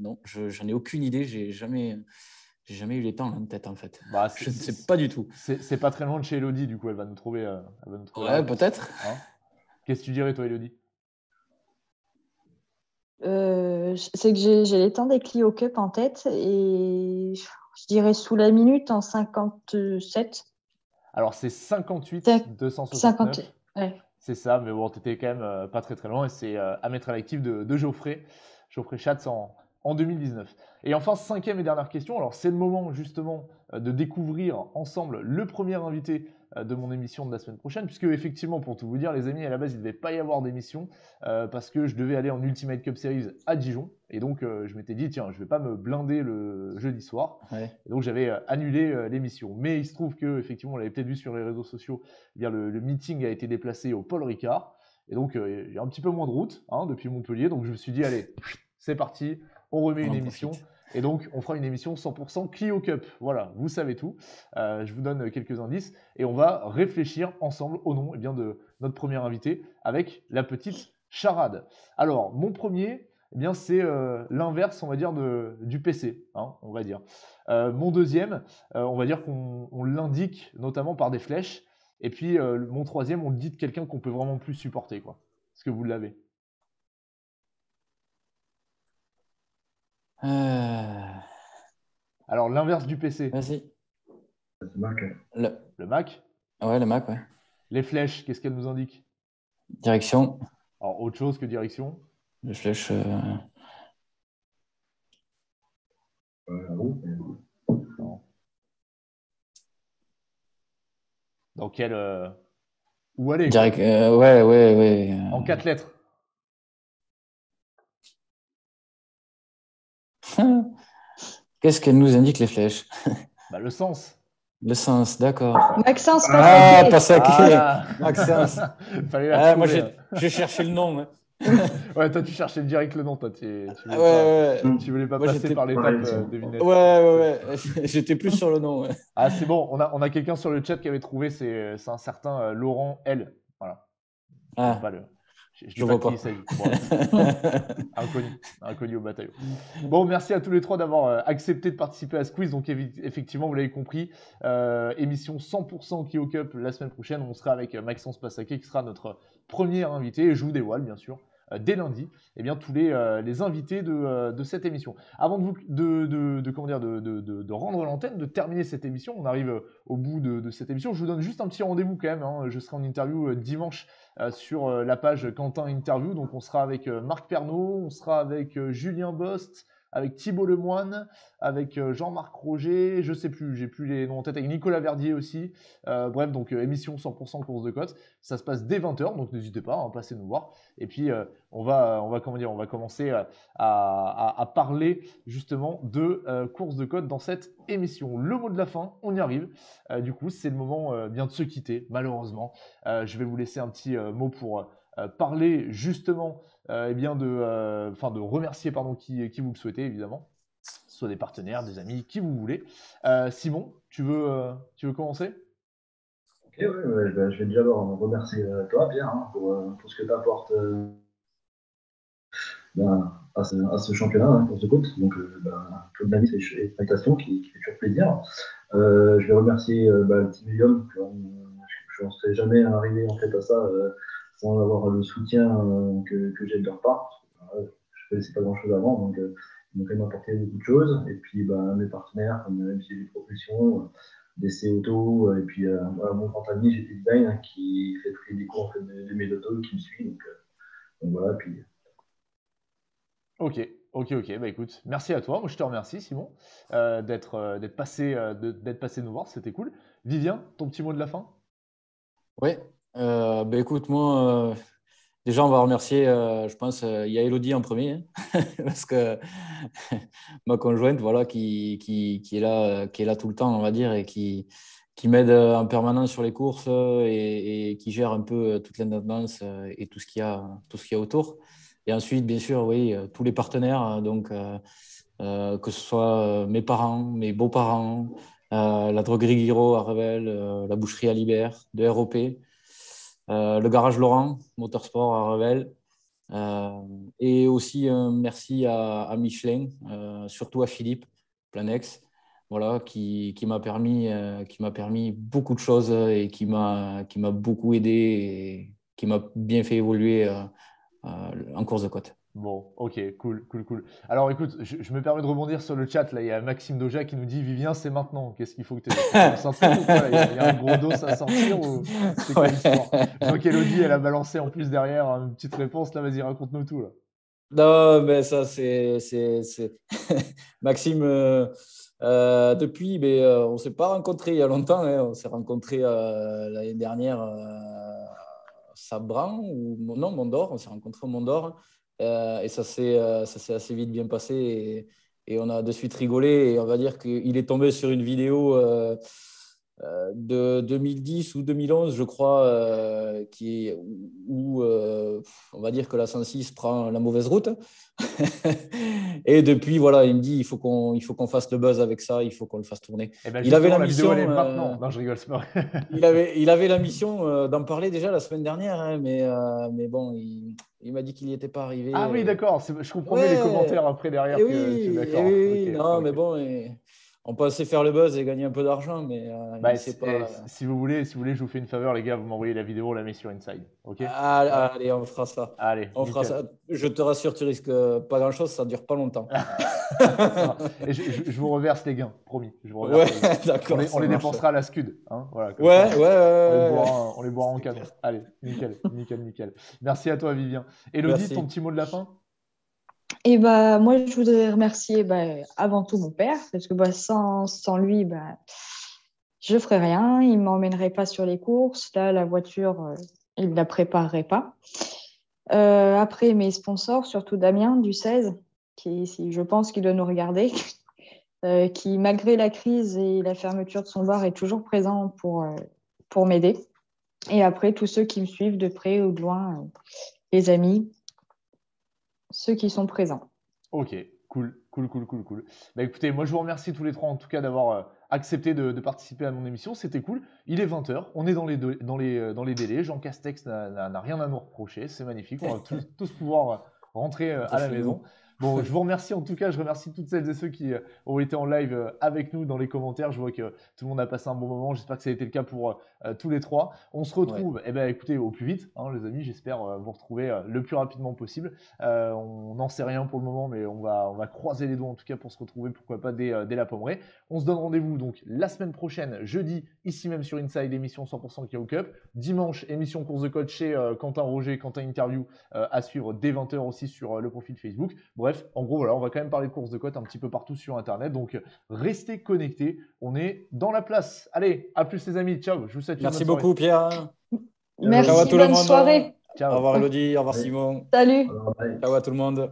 non, j'en ai aucune idée. J'ai jamais, j'ai jamais eu les temps en tête en fait. Bah, je ne sais pas du tout. C'est pas très loin de chez Elodie, du coup, elle va nous trouver. ouais, peut-être. Hein? Qu'est-ce que tu dirais, toi, Elodie? Euh, c'est que j'ai les temps des Clio Cup en tête et je dirais sous la minute en 57. Alors c'est 58 269. C'est ça, mais bon, tu étais quand même euh, pas très très loin et c'est euh, à mettre à l'actif de, Geoffrey, Geoffrey Schatz en, en 2019. Et enfin, cinquième et dernière question. Alors, c'est le moment justement de découvrir ensemble le premier invité euh, de mon émission de la semaine prochaine, puisque effectivement, pour tout vous dire, les amis, à la base, il ne devait pas y avoir d'émission euh, parce que je devais aller en Ultimate Cup Series à Dijon, et donc euh, je m'étais dit, tiens, je ne vais pas me blinder le jeudi soir, et donc j'avais annulé l'émission. Mais il se trouve que effectivement, on l'avait peut-être vu sur les réseaux sociaux, eh bien le, meeting a été déplacé au Paul Ricard, et donc il y a un petit peu moins de route hein, depuis Montpellier, donc je me suis dit, allez, c'est parti, on remet une émission. Et donc, on fera une émission 100% Clio Cup. Voilà, vous savez tout. Euh, je vous donne quelques indices et on va réfléchir ensemble au nom eh bien, de notre premier invité avec la petite charade. Alors, mon premier, eh bien, c'est euh, l'inverse, on va dire, de, du PC, hein, on va dire. Euh, mon deuxième, on va dire qu'on l'indique notamment par des flèches. Et puis, mon troisième, on le dit de quelqu'un qu'on peut vraiment plus supporter, quoi. Est-ce que vous l'avez? Euh. Alors, l'inverse du PC. Vas-y. Le Mac. Le... le Mac? Ouais, le Mac, ouais. Les flèches, qu'est-ce qu'elles nous indiquent? Direction. Alors, autre chose que direction? Les flèches. Euh... Dans quel. Euh... Où aller? Direct... Euh, ouais, ouais, ouais. En quatre lettres. Qu'est-ce qu'elle nous indique les flèches? Bah, Le sens. Le sens, d'accord. Maxence, pas ah, pas ça ah, Maxence. ah, moi, j'ai cherché le nom. Hein. ouais, toi, tu cherchais direct le nom. Toi, tu, tu, voulais, ouais, pas, tu voulais pas passer par l'étape euh, devinette. Ouais, ouais, ouais. J'étais plus sur le nom. Ah, c'est bon. On a, on a quelqu'un sur le chat qui avait trouvé. C'est un certain euh, Laurent L. Voilà. Ah. Pas le... Je, ne vois pas, qui inconnu, inconnu au bataillon. Bon, merci à tous les trois d'avoir euh, accepté de participer à ce quiz. Donc, effectivement, vous l'avez compris, euh, émission 100% Kyo Cup la semaine prochaine. On sera avec euh, Maxence Passaquet qui sera notre premier invité. Et je vous dévoile, bien sûr, dès lundi, eh bien, tous les, les invités de, de, cette émission. Avant de, vous, de, de, comment dire, de, rendre l'antenne, de terminer cette émission, on arrive au bout de, cette émission. Je vous donne juste un petit rendez-vous quand même. Hein. Je serai en interview dimanche euh, sur euh, la page Quentin Interview. Donc on sera avec euh, Marc Pernaud, on sera avec Julien Bost, avec Thibault Lemoine, avec Jean-Marc Roger, je sais plus, j'ai plus les noms en tête, avec Nicolas Verdier aussi. bref, donc émission 100% course de côte. Ça se passe dès 20h, donc n'hésitez pas, hein, passer nous voir. Et puis on va, on va comment dire, on va commencer à, à, parler justement de course de côte dans cette émission. Le mot de la fin, on y arrive. du coup, c'est le moment bien de se quitter, malheureusement. je vais vous laisser un petit mot pour parler justement eh bien de, enfin de remercier pardon qui, qui vous le souhaitez évidemment soit des partenaires, des amis, qui vous voulez. Simon, tu veux, tu veux commencer? Ok, ouais, ben, je vais déjà remercier toi, Pierre, hein, pour, ce que tu apportes ben, à, ce, championnat, hein, pour ce côte. Donc, ben, Claude Davis et Prestation qui, qui, fait toujours plaisir. Euh, je vais remercier ben, le Team Helium. Je ne serais jamais arrivé en fait à ça sans avoir le soutien euh, que, que j'ai de leur part. je ne connaissais pas grand-chose avant, donc euh, ils m'ont quand même apporté beaucoup de choses. Et puis bah, mes partenaires comme MCG Propulsion, DC Auto, et puis mon grand ami GT Design hein, qui fait tous les décos en fait, de, mes autos, qui me suit. Donc, donc voilà, puis Ok, Ok, ok, bah écoute, merci à toi. Moi, je te remercie, Simon, d'être d'être passé, d'être passé nous voir. C'était cool. Vivien, ton petit mot de la fin? Oui, bah écoute, moi, Déjà, on va remercier, euh, je pense, euh, il y a Elodie en premier, hein, parce que ma conjointe, voilà, qui, qui, qui, est là, qui est là tout le temps, on va dire, et qui, qui m'aide euh, en permanence sur les courses et, qui gère un peu toute l'indépendance et tout ce qu'il y a, tout ce qu'il y a autour. Et ensuite, bien sûr, oui, tous les partenaires, donc que ce soit mes parents, mes beaux-parents, la droguerie Guiraud à Revel, la boucherie à Libert, de ROP. Euh, le garage Laurent, Motorsport à Revel. Euh, et aussi merci à, Michelin, euh, surtout à Philippe Planex, voilà, qui, qui m'a permis, qui permis beaucoup de choses et qui m'a beaucoup aidé et qui m'a bien fait évoluer en course de côte. Bon, ok, cool, cool, cool. Alors écoute, je, me permets de rebondir sur le chat. Là, il y a Maxime Doja qui nous dit Vivien, c'est maintenant. Qu'est-ce qu'il faut que tu aies il, y a un gros dos à sortir ou c'est quoi Donc Elodie, elle a balancé en plus derrière une petite réponse. Là, vas-y, raconte-nous tout. Là. Non, mais ça, c'est. Maxime, euh, euh, depuis, mais, euh, on ne s'est pas rencontrés il y a longtemps. Hein. On s'est rencontrés l'année dernière à Sabran, ou non, Mondor. On s'est rencontrés au Mondor. Euh, et ça s'est euh, assez vite bien passé. Et, et, on a de suite rigolé. Et on va dire qu'il est tombé sur une vidéo euh, de 2010 ou 2011, je crois, euh, qui est, où euh, on va dire que la 106 prend la mauvaise route. et depuis, voilà, il me dit il faut qu'on qu'on fasse le buzz avec ça, il faut qu'on le fasse tourner. Eh ben, il avait la, mission. Euh, non, je rigole, pas. il, avait, il avait la mission d'en parler déjà la semaine dernière, hein, mais, mais bon, il, il m'a dit qu'il n'y était pas arrivé. Ah oui, d'accord, je comprenais les commentaires après derrière. Et oui, oui, non, mais bon. Et on peut assez faire le buzz et gagner un peu d'argent, mais euh, bah, pas. Euh, si vous voulez, si vous voulez, je vous fais une faveur, les gars, vous m'envoyez la vidéo, on la met sur Inside, ok? Allez, on fera ça. Allez, on fera ça. Je te rassure, tu risques pas grand chose, ça dure pas longtemps. je, vous reverse les gains, promis. Je vous reverse ouais, d'accord. On, les, dépensera à la scud, hein voilà, ouais, ouais, ouais, on, les boira, en canon. Allez, nickel, nickel, nickel. Merci à toi, Vivien. Elodie, ton petit mot de la fin? Et bah, moi, je voudrais remercier bah, avant tout mon père, parce que bah, sans, sans, lui, bah, je ne ferais rien. Il ne m'emmènerait pas sur les courses. Là, la voiture, euh, il ne la préparerait pas. Euh, après, mes sponsors, surtout Damien du 16, qui, je pense qu'il doit nous regarder, euh, qui, malgré la crise et la fermeture de son bar, est toujours présent pour, pour m'aider. Et après, tous ceux qui me suivent de près ou de loin, les amis, ceux qui sont présents. Ok, cool, cool, cool, cool, cool. Bah écoutez, moi je vous remercie tous les trois en tout cas d'avoir euh, accepté de, participer à mon émission. C'était cool. Il est 20h, on est dans les, dans les, euh, dans les délais. Jean Castex n'a rien à nous reprocher. C'est magnifique. On va tous, pouvoir euh, rentrer à la maison. Bon, je vous remercie en tout cas, je remercie toutes celles et ceux qui euh, ont été en live euh, avec nous dans les commentaires. Je vois que tout le monde a passé un bon moment. J'espère que ça a été le cas pour euh, tous les trois. On se retrouve, eh ben, écoutez, au plus vite, hein, les amis. J'espère vous retrouver le plus rapidement possible. on n'en sait rien pour le moment, mais on va, on va croiser les doigts en tout cas pour se retrouver, pourquoi pas dès, dès la pommerée. On se donne rendez-vous donc la semaine prochaine, jeudi, ici même sur Inside, émission 100% KO Cup. Dimanche, émission course de code chez Quentin Roger, Quentin Interview à suivre dès 20h aussi sur le profil Facebook. Bref, en gros, voilà, on va quand même parler de course de côte un petit peu partout sur Internet. Donc, restez connectés. On est dans la place. Allez, à plus les amis. Ciao. Je vous souhaite une Merci beaucoup, Pierre. Merci, bonne soirée. Ciao. Au revoir, Elodie. Au revoir, Simon. Salut. Ciao à tout le monde.